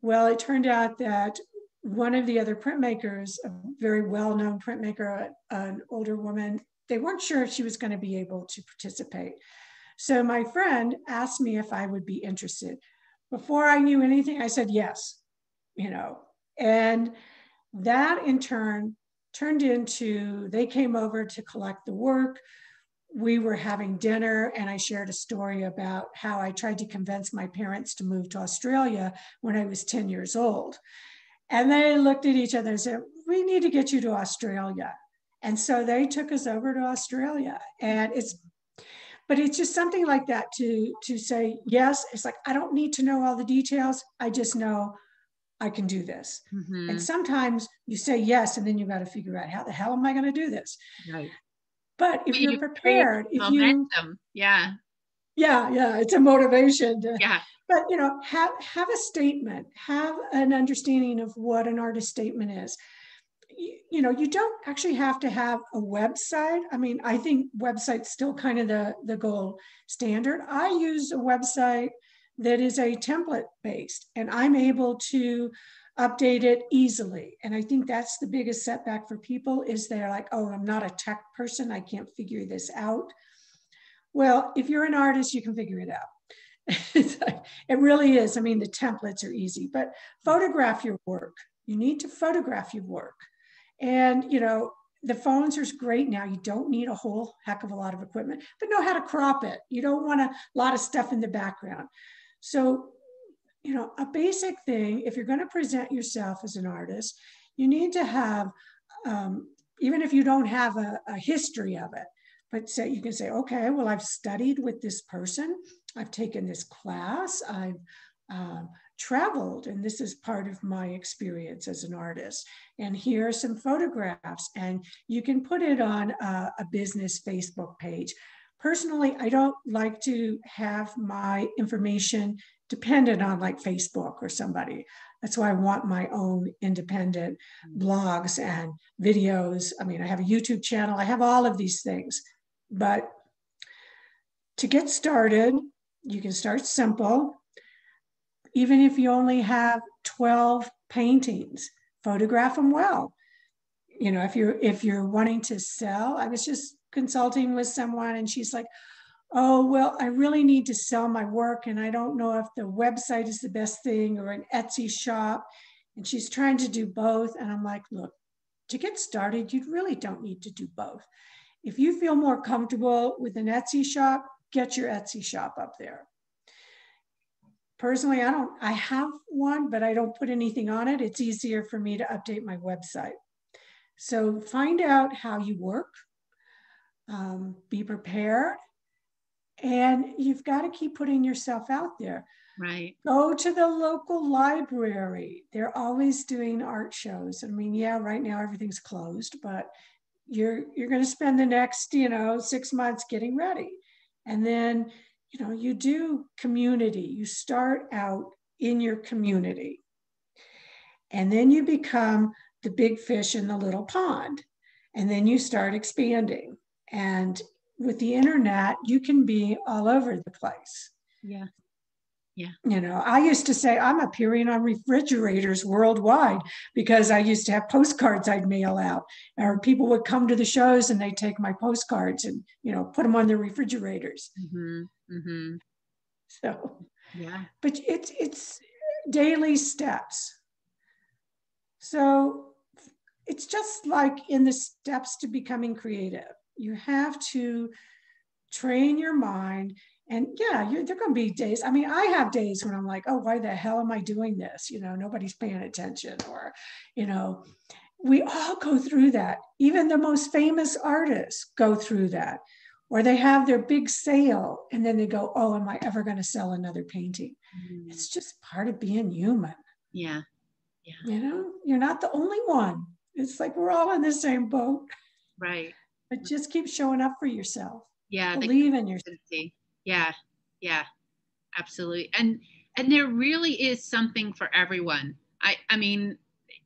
S2: Well, it turned out that one of the other printmakers, a very well-known printmaker, an older woman, they weren't sure if she was going to be able to participate. So my friend asked me if I would be interested. Before I knew anything, I said yes, you know, and that in turn turned into they came over to collect the work. We were having dinner, and I shared a story about how I tried to convince my parents to move to Australia when I was 10 years old. And they looked at each other and said, We need to get you to Australia. And so they took us over to Australia. And it's, but it's just something like that to, to say, yes, it's like, I don't need to know all the details. I just know I can do this. Mm-hmm. And sometimes you say yes, and then you got to figure out how the hell am I going to do this? Right. But if you're prepared, if momentum.
S1: you, yeah,
S2: yeah, yeah, it's a motivation to,
S1: yeah.
S2: But you know have have a statement have an understanding of what an artist statement is. You, you know you don't actually have to have a website. I mean i think website's still kind of the the gold standard. I use a website that is a template based and i'm able to update it easily. And i think that's the biggest setback for people is they're like oh i'm not a tech person. I can't figure this out well if you're an artist you can figure it out it really is. I mean, the templates are easy, but photograph your work. You need to photograph your work. And, you know, the phones are great now. You don't need a whole heck of a lot of equipment, but know how to crop it. You don't want a lot of stuff in the background. So, you know, a basic thing, if you're going to present yourself as an artist, you need to have, um, even if you don't have a, a history of it, but say you can say, okay, well, I've studied with this person. I've taken this class. I've um, traveled, and this is part of my experience as an artist. And here are some photographs, and you can put it on a, a business Facebook page. Personally, I don't like to have my information dependent on like Facebook or somebody. That's why I want my own independent blogs and videos. I mean, I have a YouTube channel, I have all of these things. But to get started, you can start simple even if you only have 12 paintings, photograph them well. You know, if you're if you're wanting to sell, I was just consulting with someone and she's like, oh, well, I really need to sell my work and I don't know if the website is the best thing or an Etsy shop. And she's trying to do both. And I'm like, look, to get started, you really don't need to do both. If you feel more comfortable with an Etsy shop, get your Etsy shop up there personally, I don't, I have one, but I don't put anything on it. It's easier for me to update my website. So find out how you work, um, be prepared, and you've got to keep putting yourself out there.
S1: Right.
S2: Go to the local library. They're always doing art shows. I mean, yeah, right now everything's closed, but you're you're going to spend the next, you know, 6 months getting ready. And then you know, you do community, you start out in your community, and then you become the big fish in the little pond, and then you start expanding. And with the internet, you can be all over the place.
S1: Yeah. Yeah.
S2: You know, I used to say I'm appearing on refrigerators worldwide because I used to have postcards I'd mail out, or people would come to the shows and they'd take my postcards and, you know, put them on their refrigerators.
S1: Mm-hmm. Mm-hmm.
S2: So,
S1: yeah.
S2: But it's, it's daily steps. So it's just like in the steps to becoming creative. You have to train your mind and yeah, there are going to be days. I mean, I have days when I'm like, oh, why the hell am I doing this? You know, nobody's paying attention, or, you know, we all go through that. Even the most famous artists go through that, or they have their big sale and then they go, oh, am I ever going to sell another painting? Mm. It's just part of being human.
S1: Yeah.
S2: Yeah. You know, you're not the only one. It's like we're all in the same boat.
S1: Right.
S2: But just keep showing up for yourself.
S1: Yeah.
S2: Believe in yourself
S1: yeah. Yeah. Absolutely. And and there really is something for everyone. I i mean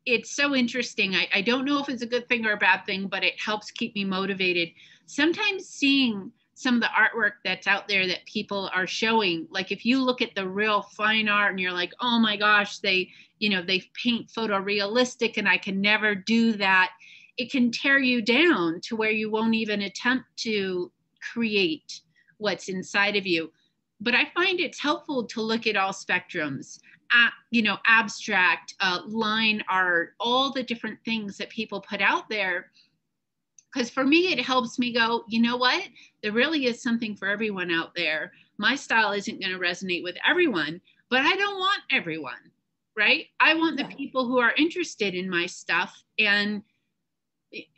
S1: it's so interesting. I, I don't know if it's a good thing or a bad thing but it helps keep me motivated. Sometimes seeing some of the artwork that's out there that people are showing like if you look at the real fine art and you're like oh my gosh they you know they paint photorealistic and i can never do that it can tear you down to where you won't even attempt to create what's inside of you. But I find it's helpful to look at all spectrums, you know, abstract, uh, line art, all the different things that people put out there. Because for me, it helps me go, you know what? There really is something for everyone out there. My style isn't going to resonate with everyone, but I don't want everyone, right? I want the people who are interested in my stuff and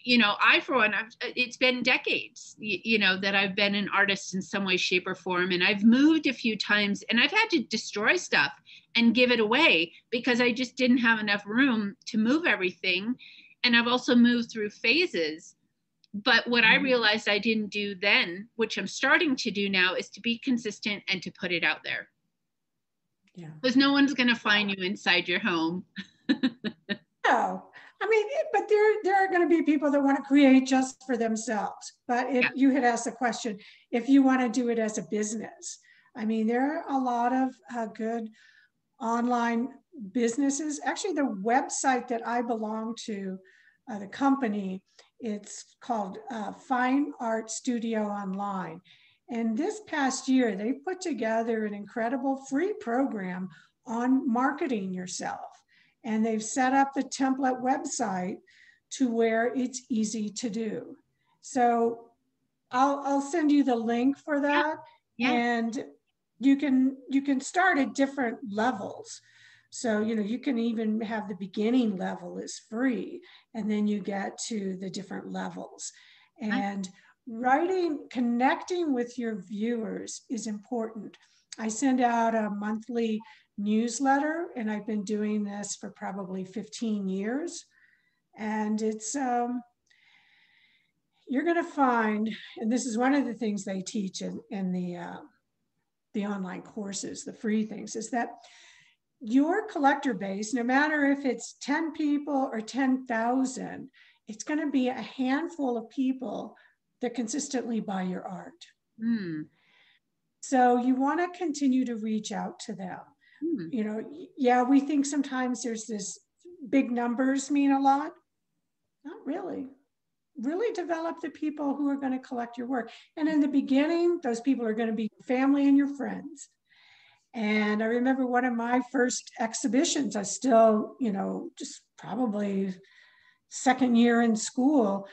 S1: you know, I, for one, I've, it's been decades, you, you, know, that I've been an artist in some way, shape, or form. And I've moved a few times and I've had to destroy stuff and give it away because I just didn't have enough room to move everything. And I've also moved through phases. But what mm-hmm. I realized I didn't do then, which I'm starting to do now, is to be consistent and to put it out there.
S2: Yeah.
S1: Because no one's going to find you inside your home.
S2: no. I mean, but there there are going to be people that want to create just for themselves. But if yeah. you had asked the question, if you want to do it as a business, I mean, there are a lot of uh, good online businesses. Actually, the website that I belong to, uh, the company, it's called uh, Fine Art Studio Online. And this past year, they put together an incredible free program on marketing yourself and they've set up the template website to where it's easy to do. So I'll, I'll send you the link for that.
S1: Yeah.
S2: And you can you can start at different levels. So, you know, you can even have the beginning level is free, and then you get to the different levels. And writing, connecting with your viewers is important. I send out a monthly newsletter, and I've been doing this for probably 15 years. And it's, um, you're going to find, and this is one of the things they teach in, in the, uh, the online courses, the free things, is that your collector base, no matter if it's 10 people or 10,000, it's going to be a handful of people that consistently buy your art. Mm. So you want to continue to reach out to them. Mm. You know, yeah, we think sometimes there's this big numbers mean a lot. Not really. Really develop the people who are going to collect your work. And in the beginning, those people are going to be family and your friends. And I remember one of my first exhibitions, I still, you know, just probably second year in school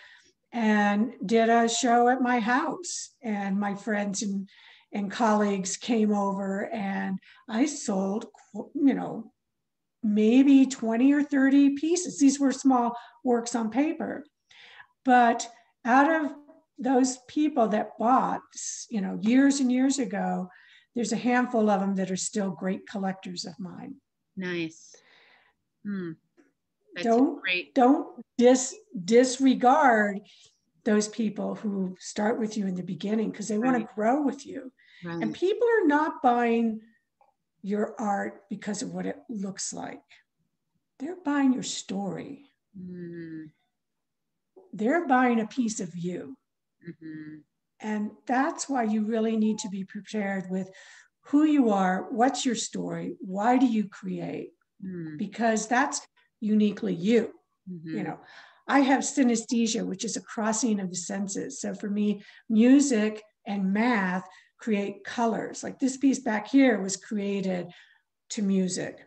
S2: and did a show at my house. And my friends and, and colleagues came over and I sold, you know, maybe 20 or 30 pieces. These were small works on paper. But out of those people that bought, you know, years and years ago, there's a handful of them that are still great collectors of mine.
S1: Nice. Hmm.
S2: That's don't great. don't dis, disregard those people who start with you in the beginning because they right. want to grow with you. Right. And people are not buying your art because of what it looks like. They're buying your story. Mm. They're buying a piece of you. Mm-hmm. And that's why you really need to be prepared with who you are, what's your story, why do you create? Mm. Because that's uniquely you. Mm-hmm. You know, I have synesthesia, which is a crossing of the senses. So for me, music and math create colors. Like this piece back here was created to music.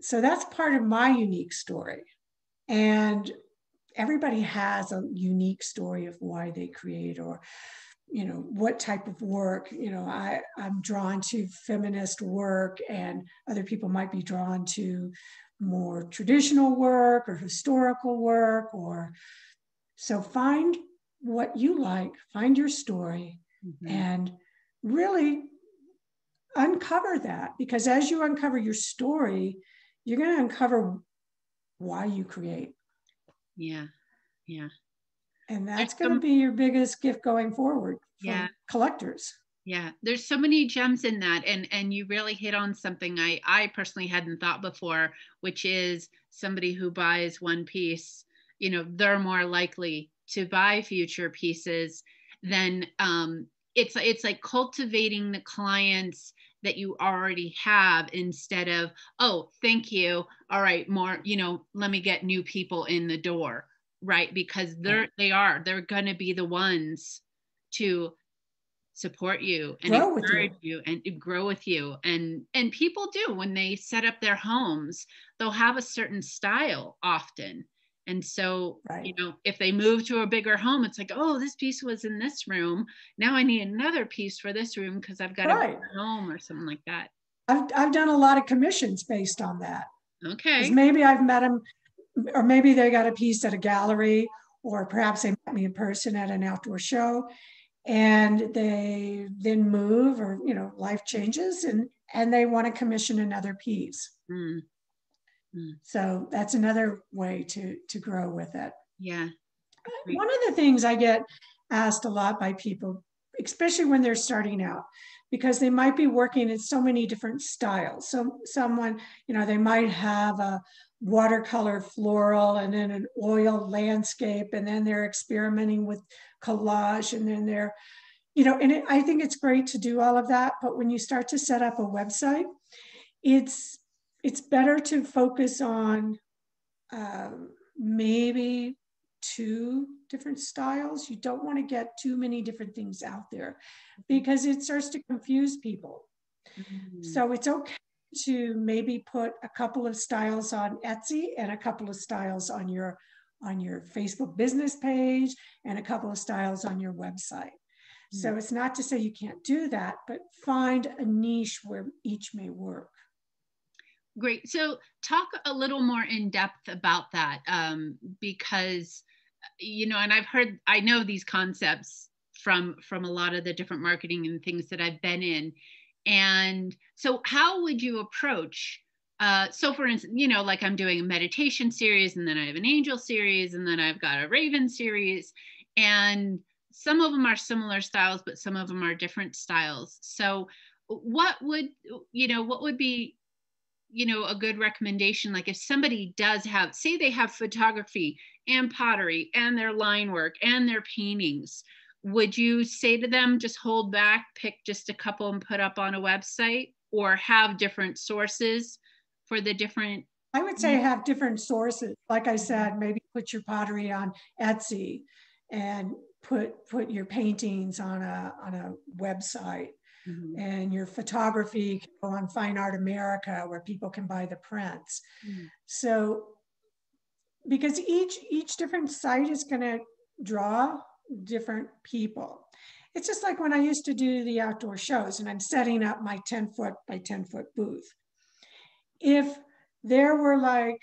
S2: So that's part of my unique story. And everybody has a unique story of why they create or you know what type of work you know i i'm drawn to feminist work and other people might be drawn to more traditional work or historical work or so find what you like find your story mm-hmm. and really uncover that because as you uncover your story you're going to uncover why you create.
S1: Yeah yeah.
S2: And that's going to be your biggest gift going forward
S1: yeah.
S2: collectors.
S1: Yeah there's so many gems in that and and you really hit on something i i personally hadn't thought before which is somebody who buys one piece you know they're more likely to buy future pieces than um it's it's like cultivating the clients that you already have instead of oh thank you. All right more you know let me get new people in the door. Right? Because they're they are. They're going to be the ones to support you and grow encourage you. you. and grow with you. And and people do when they set up their homes. They'll have a certain style often and so right. you know if they move to a bigger home it's like oh this piece was in this room now i need another piece for this room because i've got right. a home or something like that
S2: I've, I've done a lot of commissions based on that
S1: okay
S2: maybe i've met them or maybe they got a piece at a gallery or perhaps they met me in person at an outdoor show and they then move or you know life changes and and they want to commission another piece mm. Mm. so that's another way to to grow with it
S1: yeah
S2: Great. one of the things i get asked a lot by people especially when they're starting out because they might be working in so many different styles so someone you know they might have a watercolor floral and then an oil landscape and then they're experimenting with collage and then they're you know and it, i think it's great to do all of that but when you start to set up a website it's it's better to focus on um, maybe two different styles you don't want to get too many different things out there because it starts to confuse people mm-hmm. so it's okay to maybe put a couple of styles on etsy and a couple of styles on your on your Facebook business page and a couple of styles on your website. So hmm. it's not to say you can't do that, but find a niche where each may work.
S1: Great. So talk a little more in depth about that um, because, you know, and I've heard, I know these concepts from from a lot of the different marketing and things that I've been in, And so, how would you approach? Uh, so, for instance, you know, like I'm doing a meditation series, and then I have an angel series, and then I've got a raven series, and some of them are similar styles, but some of them are different styles. So, what would you know? What would be you know a good recommendation. Like if somebody does have say they have photography and pottery and their line work and their paintings would you say to them just hold back pick just a couple and put up on a website? Or have different sources for the different
S2: i would say have different sources. Like i said maybe put your pottery on etsy and put put your paintings on a on a website mm-hmm. and your photography can go on fine art america where people can buy the prints mm-hmm. so because each each different site is going to draw different people. It's just like when I used to do the outdoor shows and I'm setting up my 10 foot by 10 foot booth. If there were like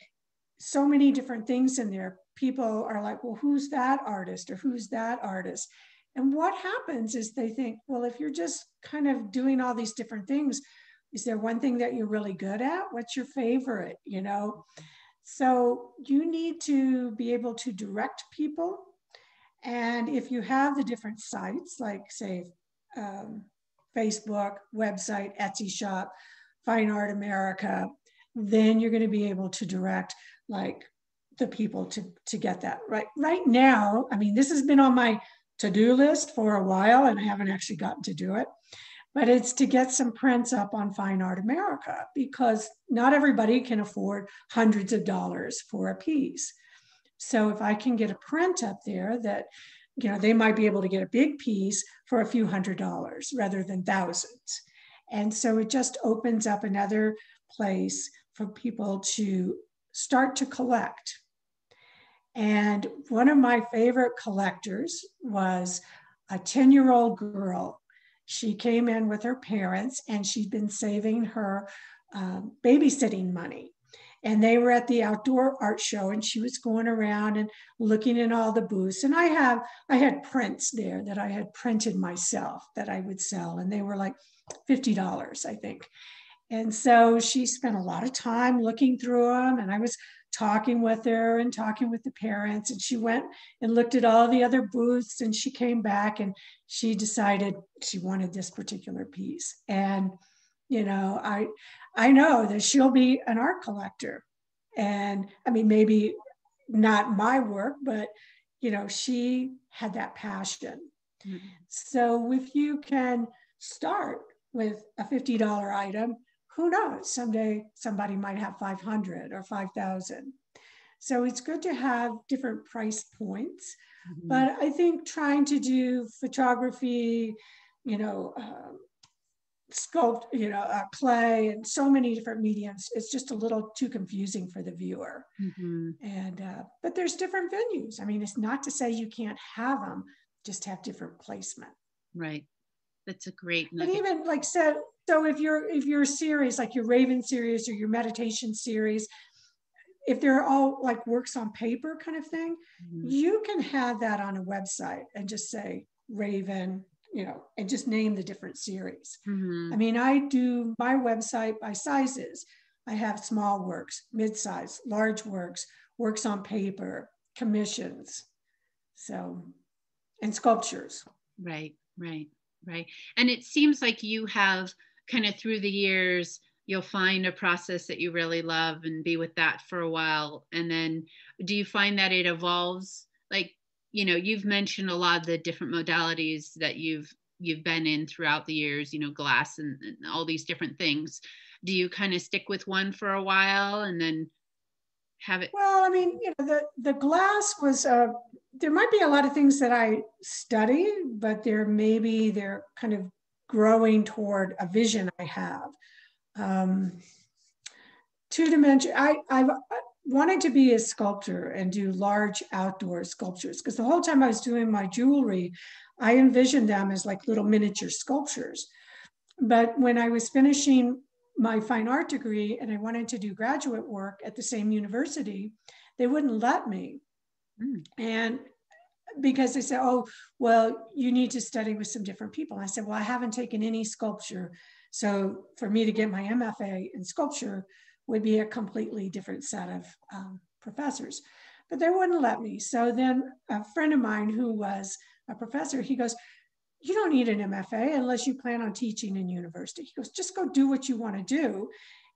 S2: so many different things in there, people are like, well, who's that artist or who's that artist? And what happens is they think, well, if you're just kind of doing all these different things, is there one thing that you're really good at? What's your favorite? You know? So you need to be able to direct people and if you have the different sites, like say um, Facebook, website, Etsy shop, Fine Art America, then you're going to be able to direct like the people to, to get that right. Right now, I mean, this has been on my to-do list for a while and I haven't actually gotten to do it, but it's to get some prints up on Fine Art America because not everybody can afford hundreds of dollars for a piece. So if I can get a print up there that, you know, they might be able to get a big piece for a few hundred dollars rather than thousands. And so it just opens up another place for people to start to collect. And one of my favorite collectors was a 10 year old girl. She came in with her parents and she'd been saving her um, babysitting money. And they were at the outdoor art show and she was going around and looking in all the booths. And i have i had prints there that i had printed myself that i would sell and they were like $50 i think. And so she spent a lot of time looking through them and i was talking with her and talking with the parents. And she went and looked at all the other booths and she came back and she decided she wanted this particular piece. And you know i i know that she'll be an art collector. And i mean maybe not my work but you know she had that passion. Mm-hmm. so if you can start with a $50 item who knows someday somebody might have 500 or 5000 so it's good to have different price points mm-hmm. but i think trying to do photography you know um, sculpt, you know, uh, clay and so many different mediums. It's just a little too confusing for the viewer. Mm-hmm. And, uh, but there's different venues. I mean, it's not to say you can't have them, just have different placement.
S1: Right. That's a great.
S2: Nugget. And even like so, so if you're if you're a series like your Raven series or your meditation series, if they're all like works on paper kind of thing, mm-hmm. you can have that on a website and just say Raven you know, and just name the different series. Mm-hmm. I mean, I do my website by sizes. I have small works, mid-size, large works, works on paper, commissions. So, and sculptures.
S1: Right, right, right. And it seems like you have kind of through the years, you'll find a process that you really love and be with that for a while. And then do you find that it evolves? Like you know you've mentioned a lot of the different modalities that you've you've been in throughout the years you know glass and, and all these different things do you kind of stick with one for a while and then have it
S2: well i mean you know the the glass was uh there might be a lot of things that i study but there maybe they're kind of growing toward a vision i have um two dimension i i've wanted to be a sculptor and do large outdoor sculptures because the whole time I was doing my jewelry, I envisioned them as like little miniature sculptures. But when I was finishing my fine art degree and I wanted to do graduate work at the same university, they wouldn't let me. Mm. And because they said, oh, well, you need to study with some different people. I said, well, I haven't taken any sculpture So for me to get my MFA in sculpture would be a completely different set of um, professors. But they wouldn't let me. So then a friend of mine who was a professor, he goes, you don't need an MFA unless you plan on teaching in university. He goes, just go do what you want to do.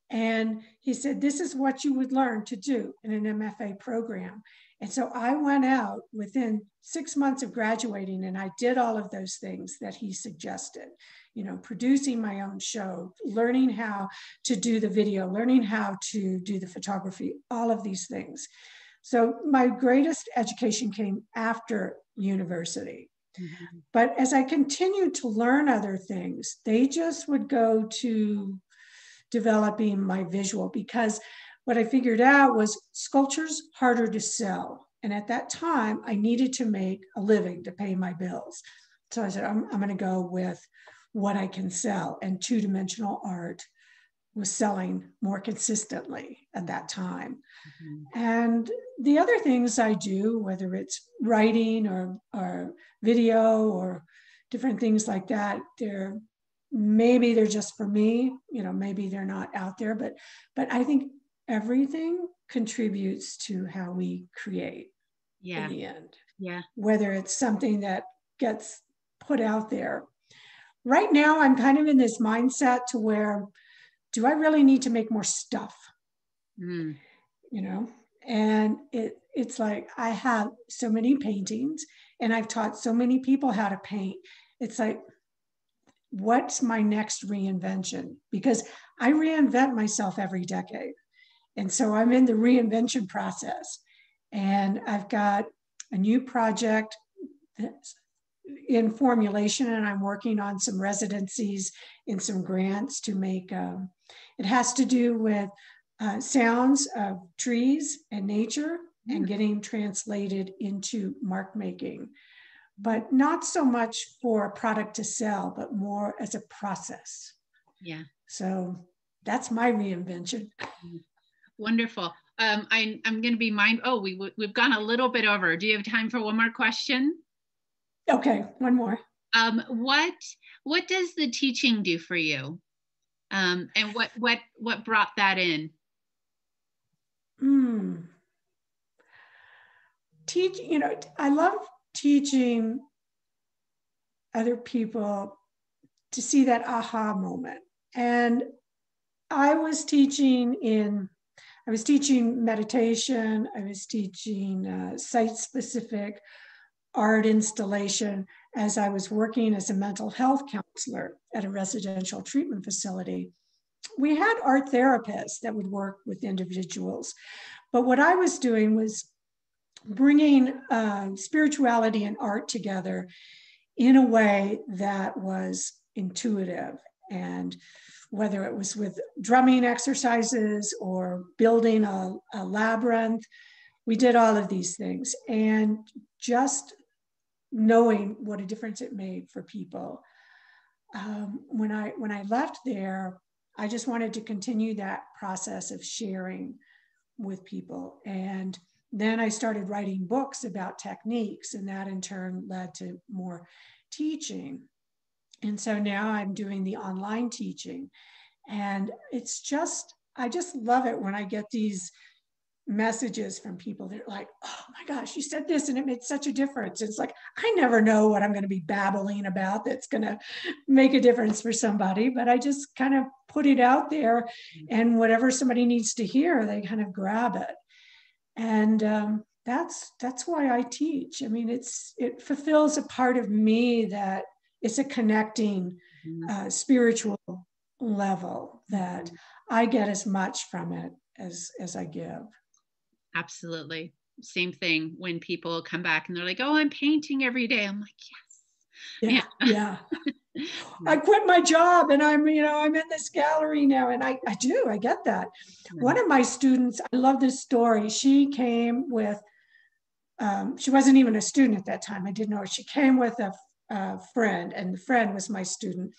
S2: And he said, this is what you would learn to do in an MFA program. And so I went out within six months of graduating and I did all of those things that he suggested, you know, producing my own show, learning how to do the video, learning how to do the photography, all of these things. So my greatest education came after university. Mm-hmm. But as I continued to learn other things, they just would go to developing my visual because what I figured out was sculpture's harder to sell. And at that time, I needed to make a living to pay my bills. So I said, I'm, I'm going to go with what I can sell. And two dimensional art was selling more consistently at that time. Mm-hmm. And the other things I do, whether it's writing or, or video or different things like that, they're maybe they're just for me, you know, maybe they're not out there, but but I think everything contributes to how we create
S1: yeah.
S2: in the end.
S1: Yeah.
S2: Whether it's something that gets put out there. Right now, I'm kind of in this mindset to where do I really need to make more stuff? Mm. You know, and it it's like I have so many paintings and I've taught so many people how to paint. It's like, what's my next reinvention? Because I reinvent myself every decade. And so I'm in the reinvention process. And I've got a new project in formulation, and I'm working on some residencies and some grants to make. Um, it has to do with uh, sounds of trees and nature mm. and getting translated into mark making, but not so much for a product to sell, but more as a process.
S1: Yeah.
S2: So that's my reinvention.
S1: Wonderful. Um, I, am going to be mind. Oh, we we've gone a little bit over. Do you have time for one more question?
S2: Okay, one more.
S1: Um, what what does the teaching do for you, um, and what what what brought that in?
S2: Hmm. Teach. You know, I love teaching other people to see that aha moment, and I was teaching in I was teaching meditation, I was teaching uh, site specific art installation as I was working as a mental health counselor at a residential treatment facility. We had art therapists that would work with individuals, but what I was doing was bringing uh, spirituality and art together in a way that was intuitive and whether it was with drumming exercises or building a, a labyrinth. We did all of these things. And just knowing what a difference it made for people. Um, when I when I left there, I just wanted to continue that process of sharing with people. And then I started writing books about techniques, and that in turn led to more teaching. And so now I'm doing the online teaching. And it's just, I just love it when I get these messages from people that are like, oh my gosh, you said this and it made such a difference. It's like, I never know what I'm going to be babbling about that's going to make a difference for somebody, but I just kind of put it out there and whatever somebody needs to hear, they kind of grab it. And um, that's that's why I teach. I mean, it's it fulfills a part of me that it's a connecting mm-hmm. uh, spiritual level that mm-hmm. I get as much from it as as I give.
S1: Absolutely. Same thing when people come back and they're like, "Oh, I'm painting every day." I'm like,
S2: "Yes." Yeah. Yeah. yeah. I quit my job and I'm, you know, I'm in this gallery now. And I, I do, I get that. Mm-hmm. One of my students, I love this story. She came with, um, she wasn't even a student at that time. I didn't know her. She came with a uh, friend, and the friend was my student.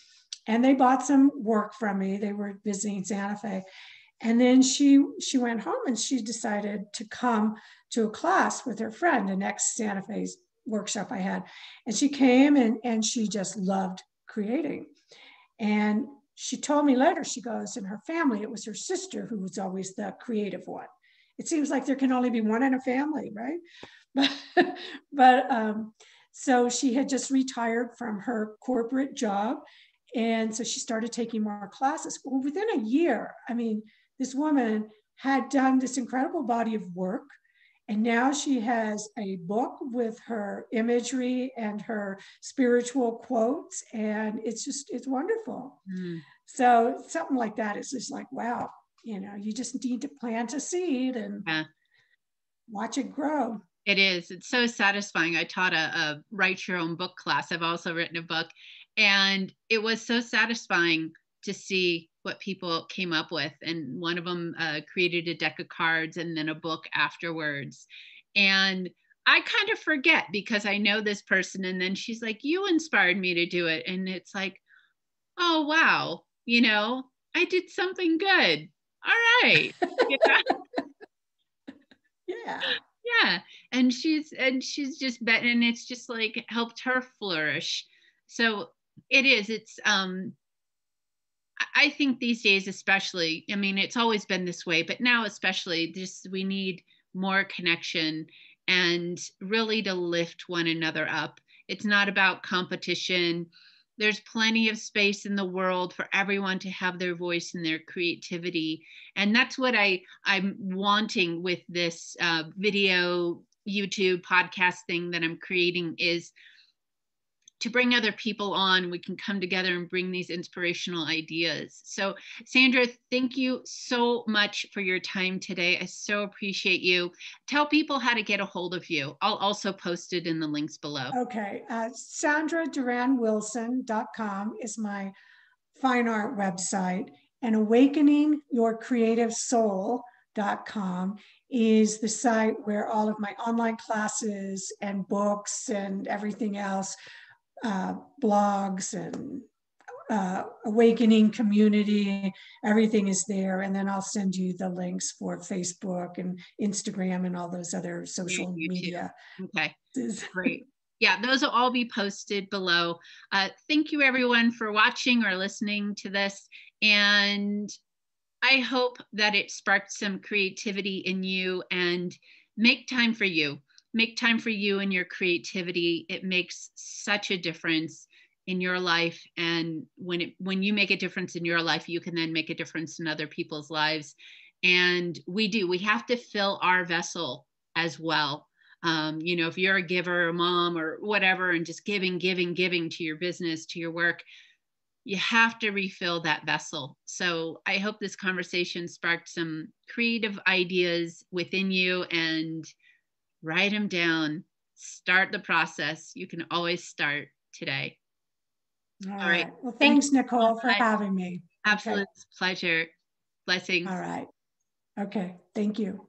S2: And they bought some work from me. They were visiting Santa Fe. And then she she went home and she decided to come to a class with her friend, the next Santa Fe's workshop I had. And she came and, and she just loved creating. And she told me later, she goes, in her family, it was her sister who was always the creative one. It seems like there can only be one in a family, right? But, but um, so she had just retired from her corporate job. And so she started taking more classes. Well, within a year, I mean, this woman had done this incredible body of work. And now she has a book with her imagery and her spiritual quotes. And it's just, it's wonderful. Mm. So something like that is just like, wow, you know, you just need to plant a seed and yeah. watch it grow.
S1: It is. It's so satisfying. I taught a, a write your own book class. I've also written a book, and it was so satisfying to see what people came up with. And one of them uh, created a deck of cards and then a book afterwards. And I kind of forget because I know this person. And then she's like, You inspired me to do it. And it's like, Oh, wow. You know, I did something good. All right.
S2: yeah
S1: yeah and she's and she's just bet and it's just like helped her flourish. So it is it's um i think these days especially i mean it's always been this way but now especially just we need more connection and really to lift one another up. It's not about competition. There's plenty of space in the world for everyone to have their voice and their creativity. And that's what i i'm wanting with this uh, video youtube podcast thing that i'm creating is to bring other people on. We can come together and bring these inspirational ideas. So sandra thank you so much for your time today. I so appreciate you. Tell people how to get a hold of you. I'll also post it in the links below.
S2: Okay uh, sandraduranwilson.com is my fine art website and awakeningyourcreativesoul.com is the site where all of my online classes and books and everything else uh, blogs and uh, awakening community everything is there. And then i'll send you the links for facebook and instagram and all those other social media.
S1: Okay. Great. Yeah those will all be posted below. Uh, thank you everyone for watching or listening to this. And i hope that it sparked some creativity in you and make time for you. Make time for you and your creativity. It makes such a difference in your life. And when it when you make a difference in your life you can then make a difference in other people's lives. And we do we have to fill our vessel as well. Um, you know if you're a giver a mom or whatever and just giving giving giving to your business to your work you have to refill that vessel so i hope this conversation sparked some creative ideas within you and write them down, start the process. You can always start today.
S2: All, All right. right. Well, thanks, Thank Nicole, for having me.
S1: Absolute okay. pleasure. Blessings.
S2: All right. Okay. Thank you.